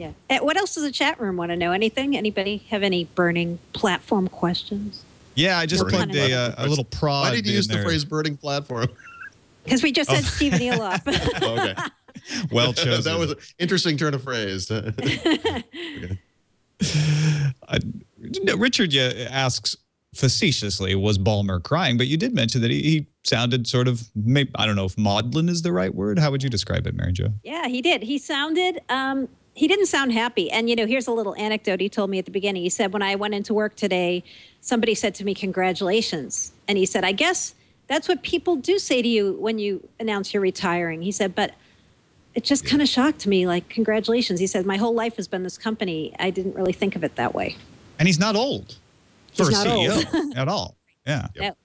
Yeah. Eh, what else does the chat room want to know? Anything? Anybody have any burning platform questions? Yeah, I just Burning plugged a, uh, a little prod. Why did you in use the phrase burning platform? Because we just Oh. said Stephen Elop. okay. Well chosen. that was an interesting turn of phrase. Uh, no, Richard yeah, asks facetiously, was Ballmer crying? But you did mention that he, he sounded sort of, maybe, I don't know if maudlin is the right word. How would you describe it, Mary Jo? Yeah, he did. He sounded um he didn't sound happy. And you know, here's a little anecdote he told me at the beginning. He said when I went into work today, somebody said to me congratulations. And he said, "I guess that's what people do say to you when you announce you're retiring." He said, "But it just kind of shocked me like congratulations." He said, "My whole life has been this company. I didn't really think of it that way." And he's not old for He's a not CEO at all. Yeah. No.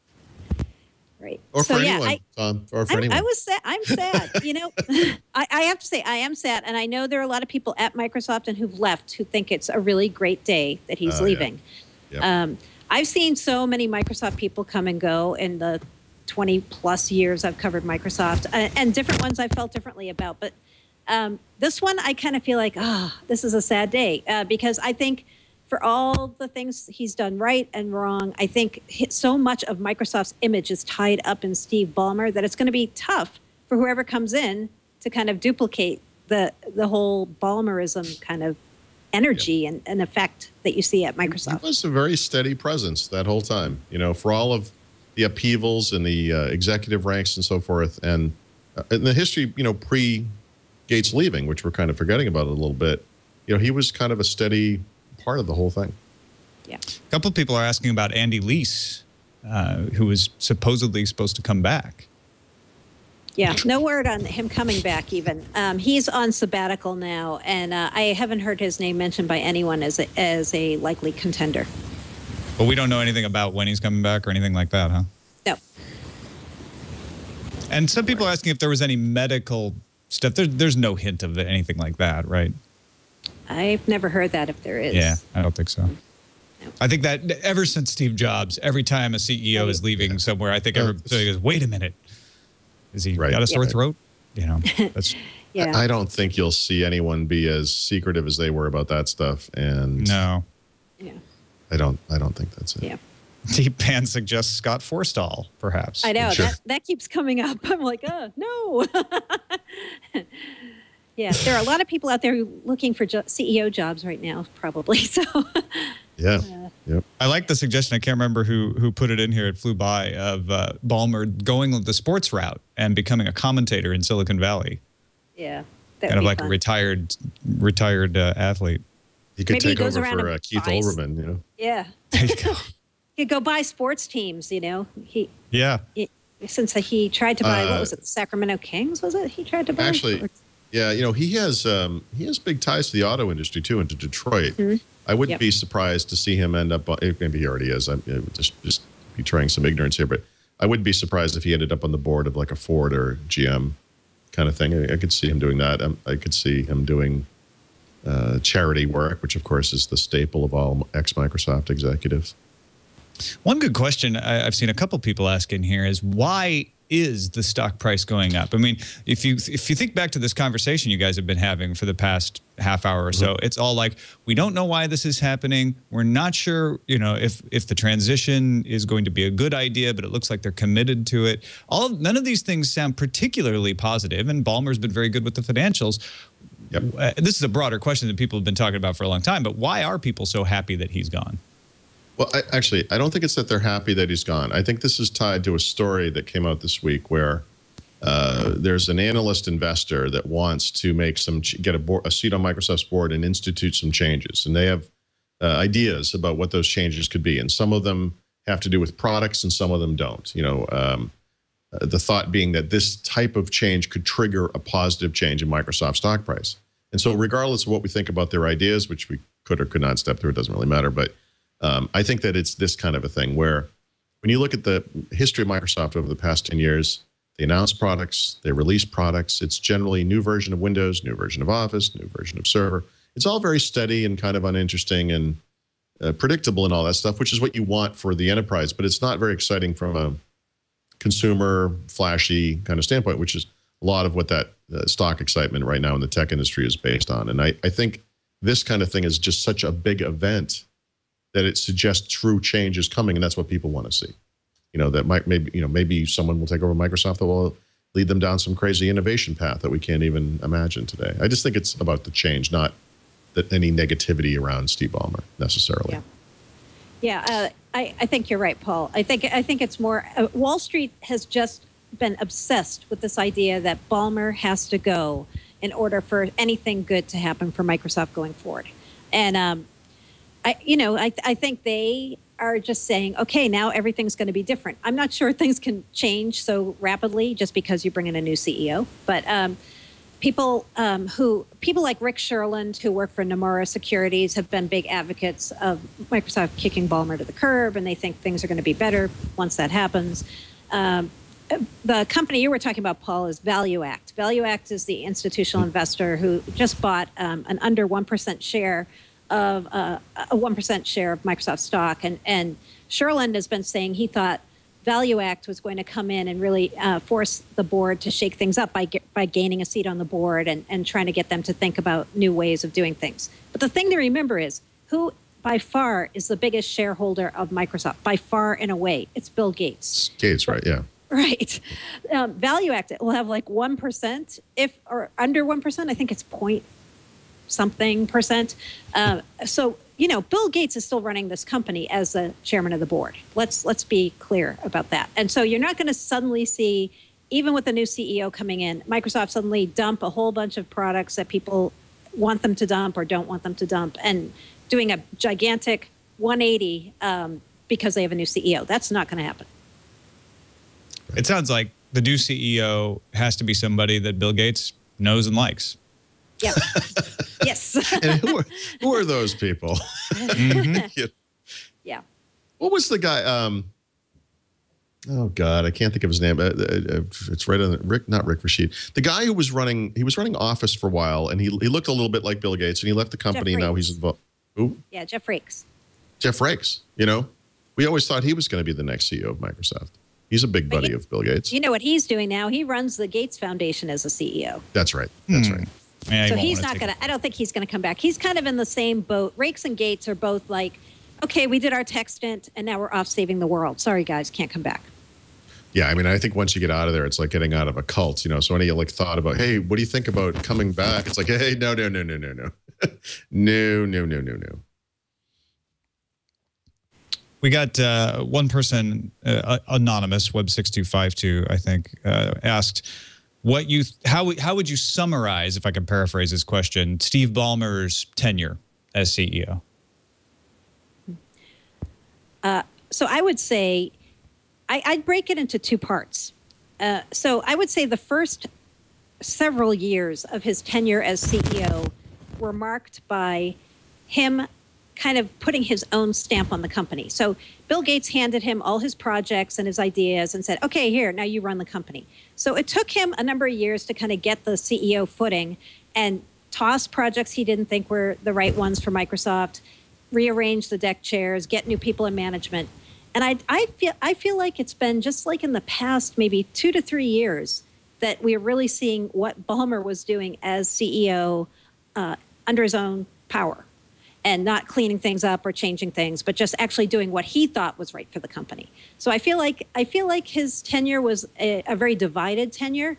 Right. or So, for yeah, anyone, I- Tom, or for I'm, anyone. I was sad. I'm sad. you know, I, I have to say I am sad, and I know there are a lot of people at Microsoft and who've left who think it's a really great day that he's Oh, yeah. leaving. Yep. Um, I've seen so many Microsoft people come and go in the 20 plus years I've covered Microsoft, uh, and different ones I felt differently about. But um, this one, I kind of feel like, ah, this is a sad day uh, because I think for all the things he's done right and wrong, I think so much of Microsoft's image is tied up in Steve Ballmer that it's going to be tough for whoever comes in to kind of duplicate the the whole Ballmerism kind of energy and, and effect that you see at He Microsoft. was a very steady presence that whole time. You know, for all of the upheavals and the uh, executive ranks and so forth, and uh, in the history, you know, pre Gates leaving, which we're kind of forgetting about a little bit. You know, he was kind of a steady part of the whole thing. Yeah. A couple of people are asking about Andy Lees, uh, who was supposedly supposed to come back. Yeah, no word on him coming back. Even um, he's on sabbatical now, and uh, I haven't heard his name mentioned by anyone as a, as a likely contender. But we don't know anything about when he's coming back or anything like that, huh? No, And some people are asking if there was any medical stuff. There, there's no hint of anything like that, right? I've never heard that if there is. Yeah, I don't think so. I think that ever since Steve Jobs, every time a CEO is leaving somewhere, I think everybody goes, "Wait a minute, is he Right. got a sore Yeah. throat?" You know, that's Yeah. I don't think you'll see anyone be as secretive as they were about that stuff, and no. yeah. I don't. I don't think that's it. Yeah. Deep Pan suggests Scott Forstall, perhaps. I know Sure. that that keeps coming up. I'm like, oh no. yeah, there are a lot of people out there looking for jo- CEO jobs right now, probably. So Yeah. Yep. I like the suggestion. I can't remember who who put it in here. It flew by of uh, Ballmer going the sports route and becoming a commentator in Silicon Valley, yeah, that kind of be like a retired retired uh, athlete. He could Maybe he take goes over around for uh, Keith buys- Olbermann. You know. Yeah, There you go. he could go buy sports teams. You know, he, yeah. he since he tried to buy what Uh, was it, the Sacramento Kings? Was it he tried to buy? Actually, Or- Yeah, you know, he has um, he has big ties to the auto industry too, and to Detroit. I wouldn't Mm-hmm. Yep. be surprised to see him end up. On, eh, maybe he already is. I'm just just betraying some ignorance here, but I wouldn't be surprised if he ended up on the board of like a Ford or GM kind of thing. I, I could see him doing that. Um, I could see him doing uh, charity work, which of course is the staple of all ex Microsoft executives. One good question I, I've seen a couple people ask in here is why is the stock price going up? I mean, if you if you think back to this conversation you guys have been having for the past half hour or so, it's all like we don't know why this is happening. We're not sure, you know, if if the transition is going to be a good idea, but it looks like they're committed to it. All none of these things sound particularly positive, and Ballmer's been very good with the financials. Yep. Uh, this is a broader question that people have been talking about for a long time, but why are people so happy that he's gone? Well, I, actually, I don't think it's that they're happy that he's gone. I think this is tied to a story that came out this week where uh, there's an analyst investor that wants to make some get a, board, a seat on Microsoft's board and institute some changes, and they have uh, ideas about what those changes could be, and some of them have to do with products, and some of them don't. You know, um, uh, the thought being that this type of change could trigger a positive change in Microsoft stock price. And so, regardless of what we think about their ideas, which we could or could not step through, it doesn't really matter. But um, I think that it's this kind of a thing where when you look at the history of Microsoft over the past 10 years, they announce products, they release products. It's generally new version of Windows, new version of Office, new version of Server. It's all very steady and kind of uninteresting and uh, predictable and all that stuff, which is what you want for the enterprise. But it's not very exciting from a consumer, flashy kind of standpoint, which is a lot of what that uh, stock excitement right now in the tech industry is based on. And I, I think this kind of thing is just such a big event that it suggests true change is coming, and that's what people want to see. You know, that might maybe you know maybe someone will take over Microsoft that will lead them down some crazy innovation path that we can't even imagine today. I just think it's about the change, not that any negativity around Steve Ballmer necessarily. Yeah. Yeah, uh, I, I think you're right, Paul. I think I think it's more. Uh, Wall Street has just been obsessed with this idea that Ballmer has to go in order for anything good to happen for Microsoft going forward, and um, I, you know, I, I think they are just saying, okay, now everything's going to be different. I'm not sure things can change so rapidly just because you bring in a new CEO, but um, people um, who people like Rick Sherlund, who work for Nomura Securities, have been big advocates of Microsoft kicking Ballmer to the curb, and they think things are going to be better once that happens. Um, the company you were talking about, Paul, is Value Act. Value Act is the institutional investor who just bought um, an under one percent share of uh, a one percent share of Microsoft stock, and and Sherlund has been saying he thought Value Act was going to come in and really uh, force the board to shake things up by ga- by gaining a seat on the board and, and trying to get them to think about new ways of doing things. But the thing to remember is who by far is the biggest shareholder of Microsoft by far and away. It's Bill Gates. Gates, right? Yeah. Right. Um, Value Act will have like 1%, if or under 1%. I think it's point something percent. Uh, so, you know, Bill Gates is still running this company as the chairman of the board. Let's let's be clear about that. And so you're not going to suddenly see even with the new CEO coming in, Microsoft suddenly dump a whole bunch of products that people want them to dump or don't want them to dump and doing a gigantic 180 um, because they have a new CEO. That's not going to happen. It sounds like the new CEO has to be somebody that Bill Gates knows and likes. Yeah. yes. And who are, who are those people? Yeah. yeah. What was the guy? Um, oh God, I can't think of his name. Uh, uh, uh, it's right on the, Rick, not Rick Rashid. The guy who was running, he was running Office for a while, and he he looked a little bit like Bill Gates, and he left the company. and now he's involved. Who? Yeah, Jeff Raikes. Jeff Raikes. You know, we always thought he was going to be the next CEO of Microsoft. He's a big buddy of Bill Gates. You know what he's doing now? He runs the Gates Foundation as a CEO. That's right. That's right. Yeah, so won't he's not going to, I don't think he's going to come back. He's kind of in the same boat. Raikes and Gates are both like, okay, we did our tech stint and now we're off saving the world. Sorry, guys, can't come back. Yeah, I mean, I think once you get out of there, it's like getting out of a cult, you know. So any like thought about, hey, what do you think about coming back? It's like, hey, no, no, no, no, no, no, no, no, no, no, no. We got uh, one person, uh, anonymous, Web six two five two, I think, uh, asked what you how how would you summarize, if I can paraphrase this question, Steve Ballmer's tenure as CEO? Uh, so I would say I, I'd break it into two parts. Uh, so I would say the first several years of his tenure as CEO were marked by him kind of putting his own stamp on the company. So Bill Gates handed him all his projects and his ideas and said, okay, here, now you run the company. So it took him a number of years to kind of get the CEO footing and toss projects he didn't think were the right ones for Microsoft, rearrange the deck chairs, get new people in management. And I, I feel I feel like it's been just like in the past maybe two to three years that we're really seeing what Ballmer was doing as CEO uh, under his own power and not cleaning things up or changing things, but just actually doing what he thought was right for the company. So I feel like I feel like his tenure was a, a very divided tenure,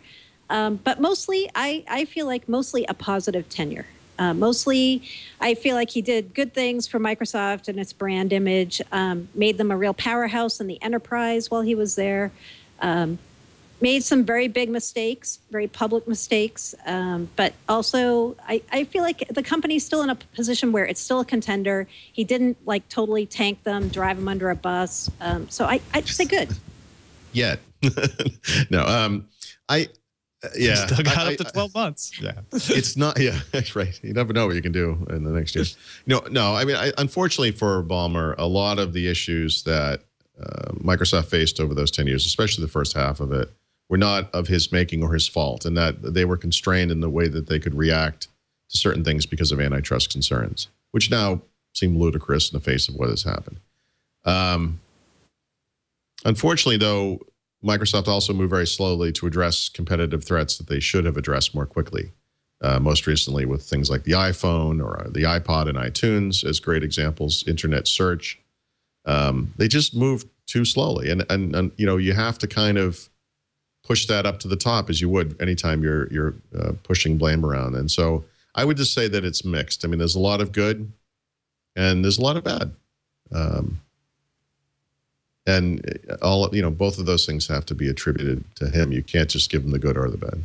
um, but mostly I, I feel like mostly a positive tenure. Uh, mostly, I feel like he did good things for Microsoft and its brand image, um, made them a real powerhouse in the enterprise while he was there. Um, made some very big mistakes, very public mistakes. Um, but also, I, I feel like the company's still in a position where it's still a contender. He didn't like totally tank them, drive them under a bus. Um, so I, I just say good. Yet. no, um, I, uh, yeah. Still got I, up to 12 I, months. Yeah. it's not, yeah, that's right. You never know what you can do in the next year. No, no, I mean, I, unfortunately for Ballmer, a lot of the issues that uh, Microsoft faced over those 10 years, especially the first half of it, were not of his making or his fault, and that they were constrained in the way that they could react to certain things because of antitrust concerns, which now seem ludicrous in the face of what has happened. Um, unfortunately, though, Microsoft also moved very slowly to address competitive threats that they should have addressed more quickly. Uh, most recently, with things like the iPhone or the iPod and iTunes as great examples, internet search. Um, they just moved too slowly, and, and and you know you have to kind of push that up to the top as you would anytime you're you're uh, pushing blame around. And so I would just say that it's mixed. I mean, there's a lot of good, and there's a lot of bad. Um, and all you know, both of those things have to be attributed to him. You can't just give him the good or the bad.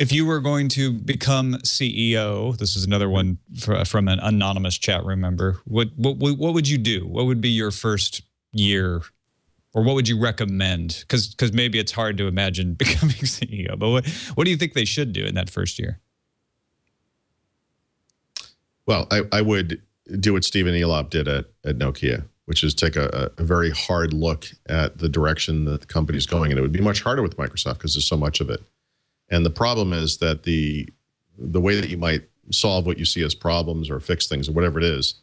If you were going to become CEO, this is another one from an anonymous chat room member. What what what would you do? What would be your first year or what would you recommend? Because because maybe it's hard to imagine becoming CEO, but what what do you think they should do in that first year? Well, I, I would do what Stephen Elop did at, at Nokia, which is take a, a very hard look at the direction that the company is going. And it would be much harder with Microsoft because there's so much of it. And the problem is that the the way that you might solve what you see as problems or fix things or whatever it is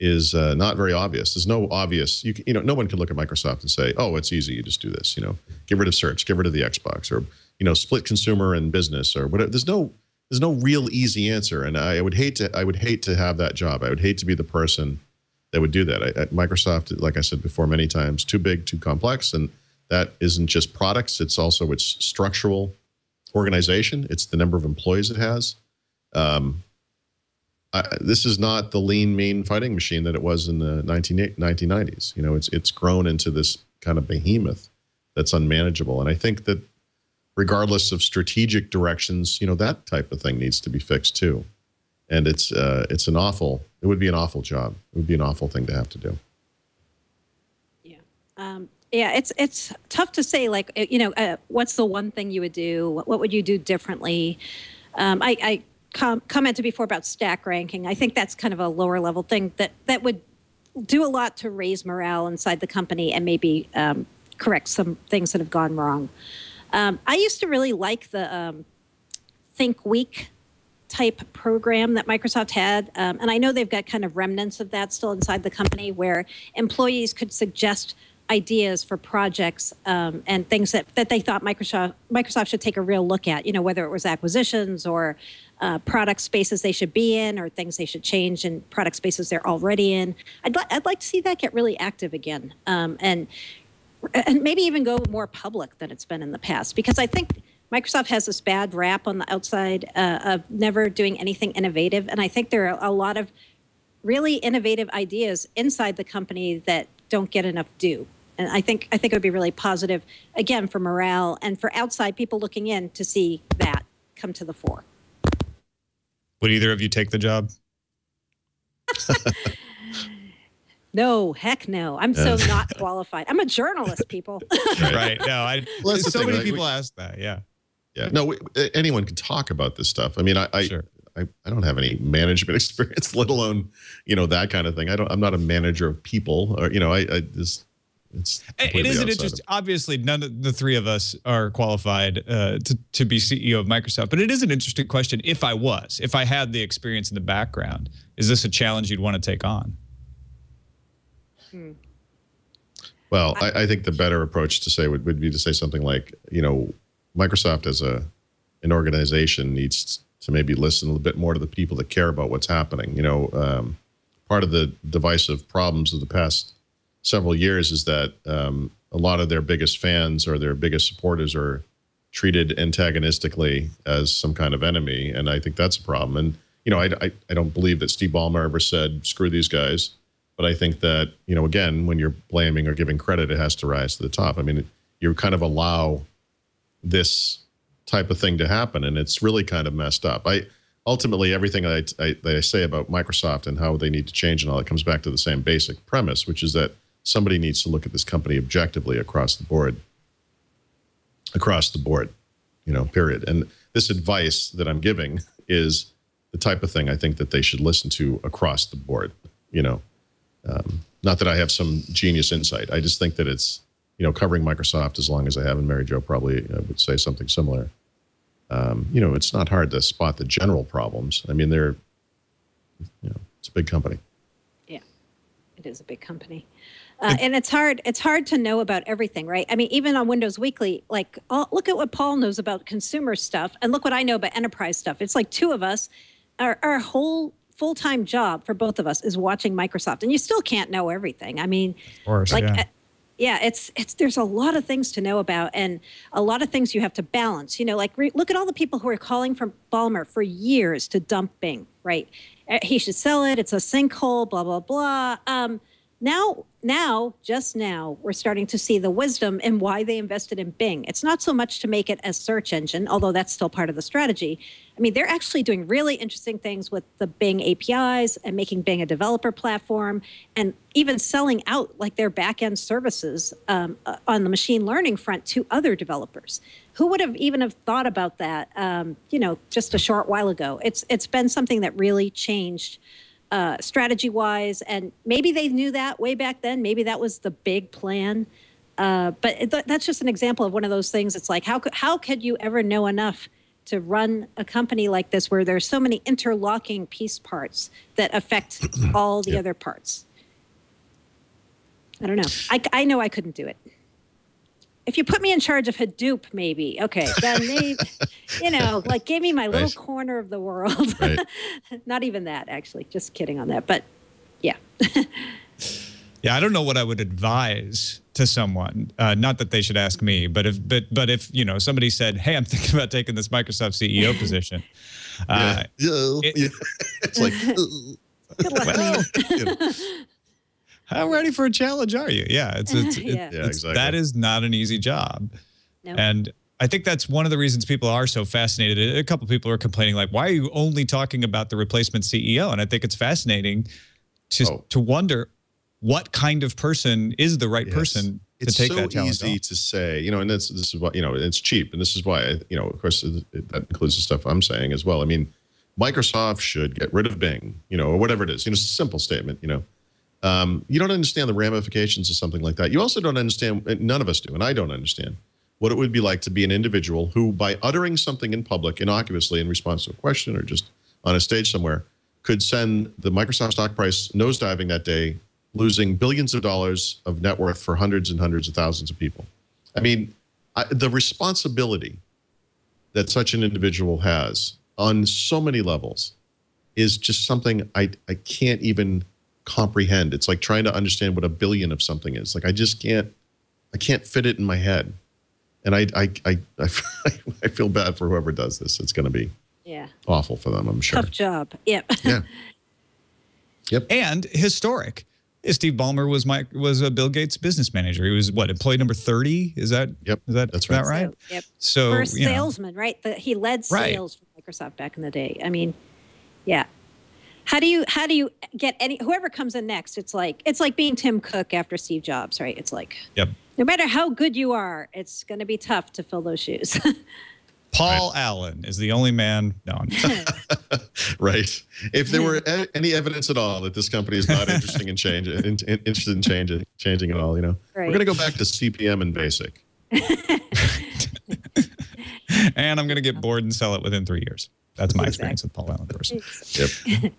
is uh, not very obvious. There's no obvious, you, you know, no one can look at Microsoft and say, oh, it's easy. You just do this, you know, get rid of search, get rid of the Xbox or, you know, split consumer and business or whatever. There's no, there's no real easy answer. And I would hate to, I would hate to have that job. I would hate to be the person that would do that. I, at Microsoft, like I said before many times, too big, too complex. And that isn't just products. It's also its structural organization. It's the number of employees it has. Um, This is not the lean, mean fighting machine that it was in the 19, 1990s. You know, it's it's grown into this kind of behemoth that's unmanageable. And I think that regardless of strategic directions, you know, that type of thing needs to be fixed too. And it's uh, it's an awful. It would be an awful job. It would be an awful thing to have to do. Yeah. Um, yeah, it's it's tough to say. Like, you know, uh, what's the one thing you would do? What, what would you do differently? Um, I, I com- commented before about stack ranking. I think that's kind of a lower level thing that that would do a lot to raise morale inside the company and maybe um, correct some things that have gone wrong. Um, I used to really like the um, Think Week type program that Microsoft had. Um, and I know they've got kind of remnants of that still inside the company where employees could suggest ideas for projects um, and things that, that they thought Microsoft Microsoft should take a real look at, you know, whether it was acquisitions or uh, product spaces they should be in or things they should change in product spaces they're already in. I'd, li- I'd like to see that get really active again um, and, and maybe even go more public than it's been in the past because I think Microsoft has this bad rap on the outside uh, of never doing anything innovative. And I think there are a lot of really innovative ideas inside the company that don't get enough due. And I think I think it would be really positive, again, for morale and for outside people looking in to see that come to the fore. Would either of you take the job? No, heck no. I'm so not qualified. I'm a journalist, people. right. No, I. Well, so thing, many like, people we- ask that. Yeah. Yeah. No, we, anyone can talk about this stuff. I mean, I, I, Sure. I, I don't have any management experience, let alone, you know, that kind of thing. I don't, I'm not a manager of people or, you know, I, I just, it's, It completely is an outside interest. of- Obviously, none of the three of us are qualified uh, to to be CEO of Microsoft. But it is an interesting question. If I was, if I had the experience in the background, is this a challenge you'd want to take on? Well, I, I think the better approach to say would, would be to say something like, you know, Microsoft as a an organization needs to maybe listen a little bit more to the people that care about what's happening. You know, um, part of the divisive problems of the past several years is that um, a lot of their biggest fans or their biggest supporters are treated antagonistically as some kind of enemy, and I think that's a problem. And you know, I, I, I don't believe that Steve Ballmer ever said "screw these guys," but I think that you know, again, when you're blaming or giving credit, it has to rise to the top. I mean, you kind of allow this type of thing to happen, and it's really kind of messed up. I ultimately everything I, I, that I say about Microsoft and how they need to change and all that comes back to the same basic premise, which is that somebody needs to look at this company objectively across the board, across the board, you know, period. And this advice that I'm giving is the type of thing I think that they should listen to across the board. You know, um, not that I have some genius insight. I just think that it's you know covering Microsoft as long as I have, and Mary Jo probably uh, would say something similar. Um, you know, it's not hard to spot the general problems. I mean, they're you know, it's a big company. Yeah, it is a big company. Uh, and it's hard it's hard to know about everything right? I mean even on windows weekly like oh, look at what paul knows about consumer stuff and look what i know about enterprise stuff. It's like two of us our, our whole full-time job for both of us is watching microsoft and you still can't know everything. I mean course. like yeah. uh, yeah it's it's there's a lot of things to know about and a lot of things you have to balance. You know like re- look at all the people who are calling for ballmer for years to dump bing right? Uh, he should sell it it's a sinkhole blah blah blah. Um, now now just now we're starting to see the wisdom in why they invested in bing. It's not so much to make it a search engine although that's still part of the strategy. I mean they're actually doing really interesting things with the bing apis and making bing a developer platform and even selling out like their back-end services um, uh, on the machine learning front to other developers. Who would have even have thought about that um, you know just a short while ago? It's it's been something that really changed uh, strategy wise. And maybe they knew that way back then. Maybe that was the big plan. Uh, but th- that's just an example of one of those things. It's like, how could, how could you ever know enough to run a company like this where there's so many interlocking piece parts that affect all the other parts? I don't know. I, I know I couldn't do it. If you put me in charge of Hadoop, maybe okay. Then maybe, you know, like give me my little Right. corner of the world. Right. Not even that, actually. Just kidding on that. But yeah. Yeah, I don't know what I would advise to someone. Uh, not that they should ask me, but if but but if you know somebody said, "Hey, I'm thinking about taking this Microsoft CEO position," uh, yeah. it- yeah. it's like Good luck. well, you know, how ready for a challenge are you? Yeah, it's, it's, it- Yeah. Yeah, it's- exactly. that is not an easy job, No. and I think that's one of the reasons people are so fascinated. A couple people are complaining, like, "Why are you only talking about the replacement CEO?" And I think it's fascinating to Oh. to wonder what kind of person is the right Yes. person to it's take so that challenge It's so easy on. to say, you know, and that's this is why you know it's cheap, and this is why you know, of course, it, it- that includes the stuff I'm saying as well. I mean, Microsoft should get rid of Bing, you know, or whatever it is. You know, it's a simple statement, you know. Um, you don't understand the ramifications of something like that. You also don't understand, none of us do, and I don't understand what it would be like to be an individual who, by uttering something in public innocuously in response to a question or just on a stage somewhere, could send the Microsoft stock price nosediving that day, losing billions of dollars of net worth for hundreds and hundreds of thousands of people. I mean, I, the responsibility that such an individual has on so many levels is just something I, I can't even comprehend. It's like trying to understand what a billion of something is. Like I just can't I can't fit it in my head and I I I, I, I feel bad for whoever does this. It's going to be yeah awful for them. I'm sure. Tough job. Yep. Yeah. Yep. And historic. Steve Ballmer was my was a Bill Gates business manager. He was what employee number thirty. Is that yep? Is that that's right? That right? So, yep. So first you know. salesman, right? The, he led Right. sales for Microsoft back in the day. I mean, yeah. How do you how do you get any whoever comes in next? It's like it's like being Tim Cook after Steve Jobs, right? It's like Yep. no matter how good you are, it's going to be tough to fill those shoes. Paul Allen is the only man. No, Right. If there were any evidence at all that this company is not interesting in change, in, in- interested in changing, changing at all, you know, Right. we're going to go back to CP/M and basic. and I'm going to get bored and sell it within three years. That's my experience with Paul Allen personally. Yep.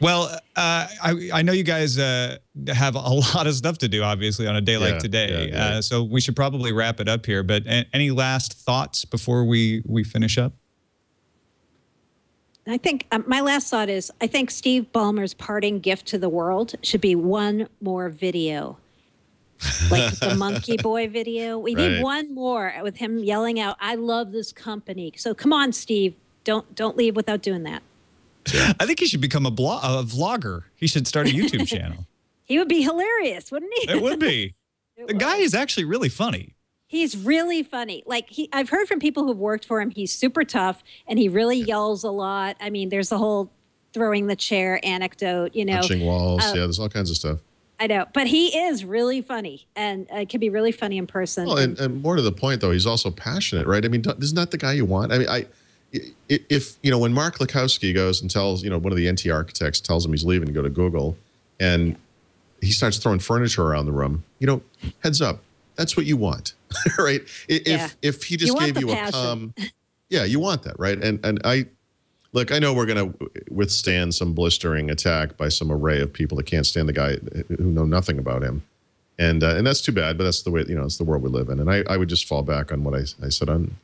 Well, uh, I, I know you guys uh, have a lot of stuff to do, obviously, on a day like today. yeah, yeah. Uh, so we should probably wrap it up here. But any last thoughts before we, we finish up? I think um, my last thought is I think Steve Ballmer's parting gift to the world should be one more video. like the monkey boy video. We Right. need one more with him yelling out, I love this company. So come on, Steve. Don't don't leave without doing that. I think he should become a, blog, a vlogger. He should start a YouTube channel. He would be hilarious, wouldn't he? It would be. The guy is actually really funny. He's really funny. Like he I've heard from people who've worked for him, he's super tough and he really yells a lot. I mean, there's the whole throwing the chair anecdote, you know. Punching walls. uh, yeah, there's all kinds of stuff. I know, but he is really funny and uh, can be really funny in person. Well, and, and more to the point, though, he's also passionate, right? I mean, isn't that the guy you want? I mean, i- if you know, when Mark Lucovsky goes and tells, you know, one of the NT architects tells him he's leaving to go to Google, and he starts throwing furniture around the room, you know, heads up, that's what you want, right? If Yeah. if he just want gave you a calm, yeah, you want that, right? And and I. Look, I know we're going to withstand some blistering attack by some array of people that can't stand the guy who know nothing about him and uh, and that's too bad. But that's the way you know it's the world we live in. And I, I would just fall back on what I, I said on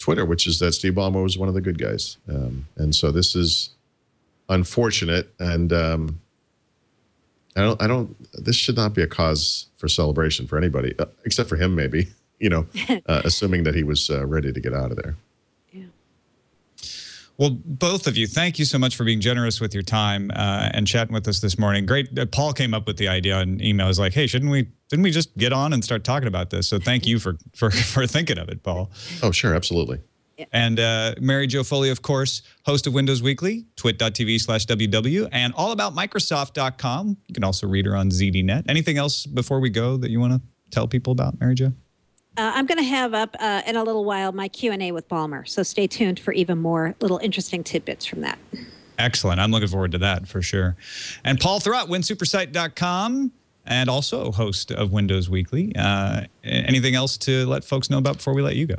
Twitter, which is that Steve Ballmer was one of the good guys. Um, and so this is unfortunate, and um, I don't I don't. This should not be a cause for celebration for anybody, uh, except for him, maybe. You know, uh, assuming that he was uh, ready to get out of there. Well, both of you, thank you so much for being generous with your time uh, and chatting with us this morning. Great. Uh, Paul came up with the idea on email. He's like, "Hey, shouldn't we? Didn't we just get on and start talking about this?" So thank you for for for thinking of it, Paul. Oh, sure, absolutely. And uh, Mary Jo Foley, of course, host of Windows Weekly, twit.tv slash WW, and allaboutmicrosoft.com. You can also read her on ZDNet. Anything else before we go that you want to tell people about, Mary Jo? Uh, I'm going to have up uh, in a little while my Q&A with Ballmer. So stay tuned for even more little interesting tidbits from that. Excellent. I'm looking forward to that for sure. And Paul Thurrott, winsupersite.com, and also host of Windows Weekly. Uh, anything else to let folks know about before we let you go?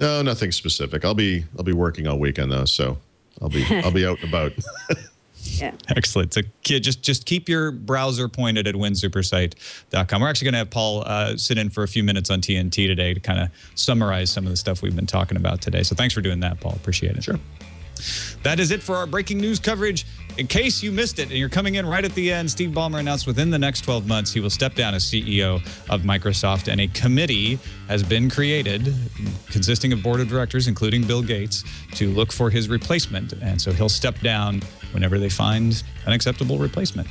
No, nothing specific. I'll be I'll be working all weekend though, so I'll be I'll be out and about. Yeah. Excellent. So kid, just just keep your browser pointed at winsupersite.com. We're actually going to have Paul uh, sit in for a few minutes on TNT today to kind of summarize some of the stuff we've been talking about today. So thanks for doing that, Paul. Appreciate it. Sure. That is it for our breaking news coverage. In case you missed it and you're coming in right at the end, Steve Ballmer announced within the next 12 months he will step down as CEO of Microsoft, and a committee has been created consisting of board of directors, including Bill Gates, to look for his replacement. And so he'll step down whenever they find an acceptable replacement.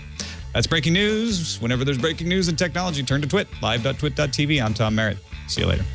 That's breaking news. Whenever there's breaking news in technology, turn to Twit, live.twit.tv. I'm Tom Merritt. See you later.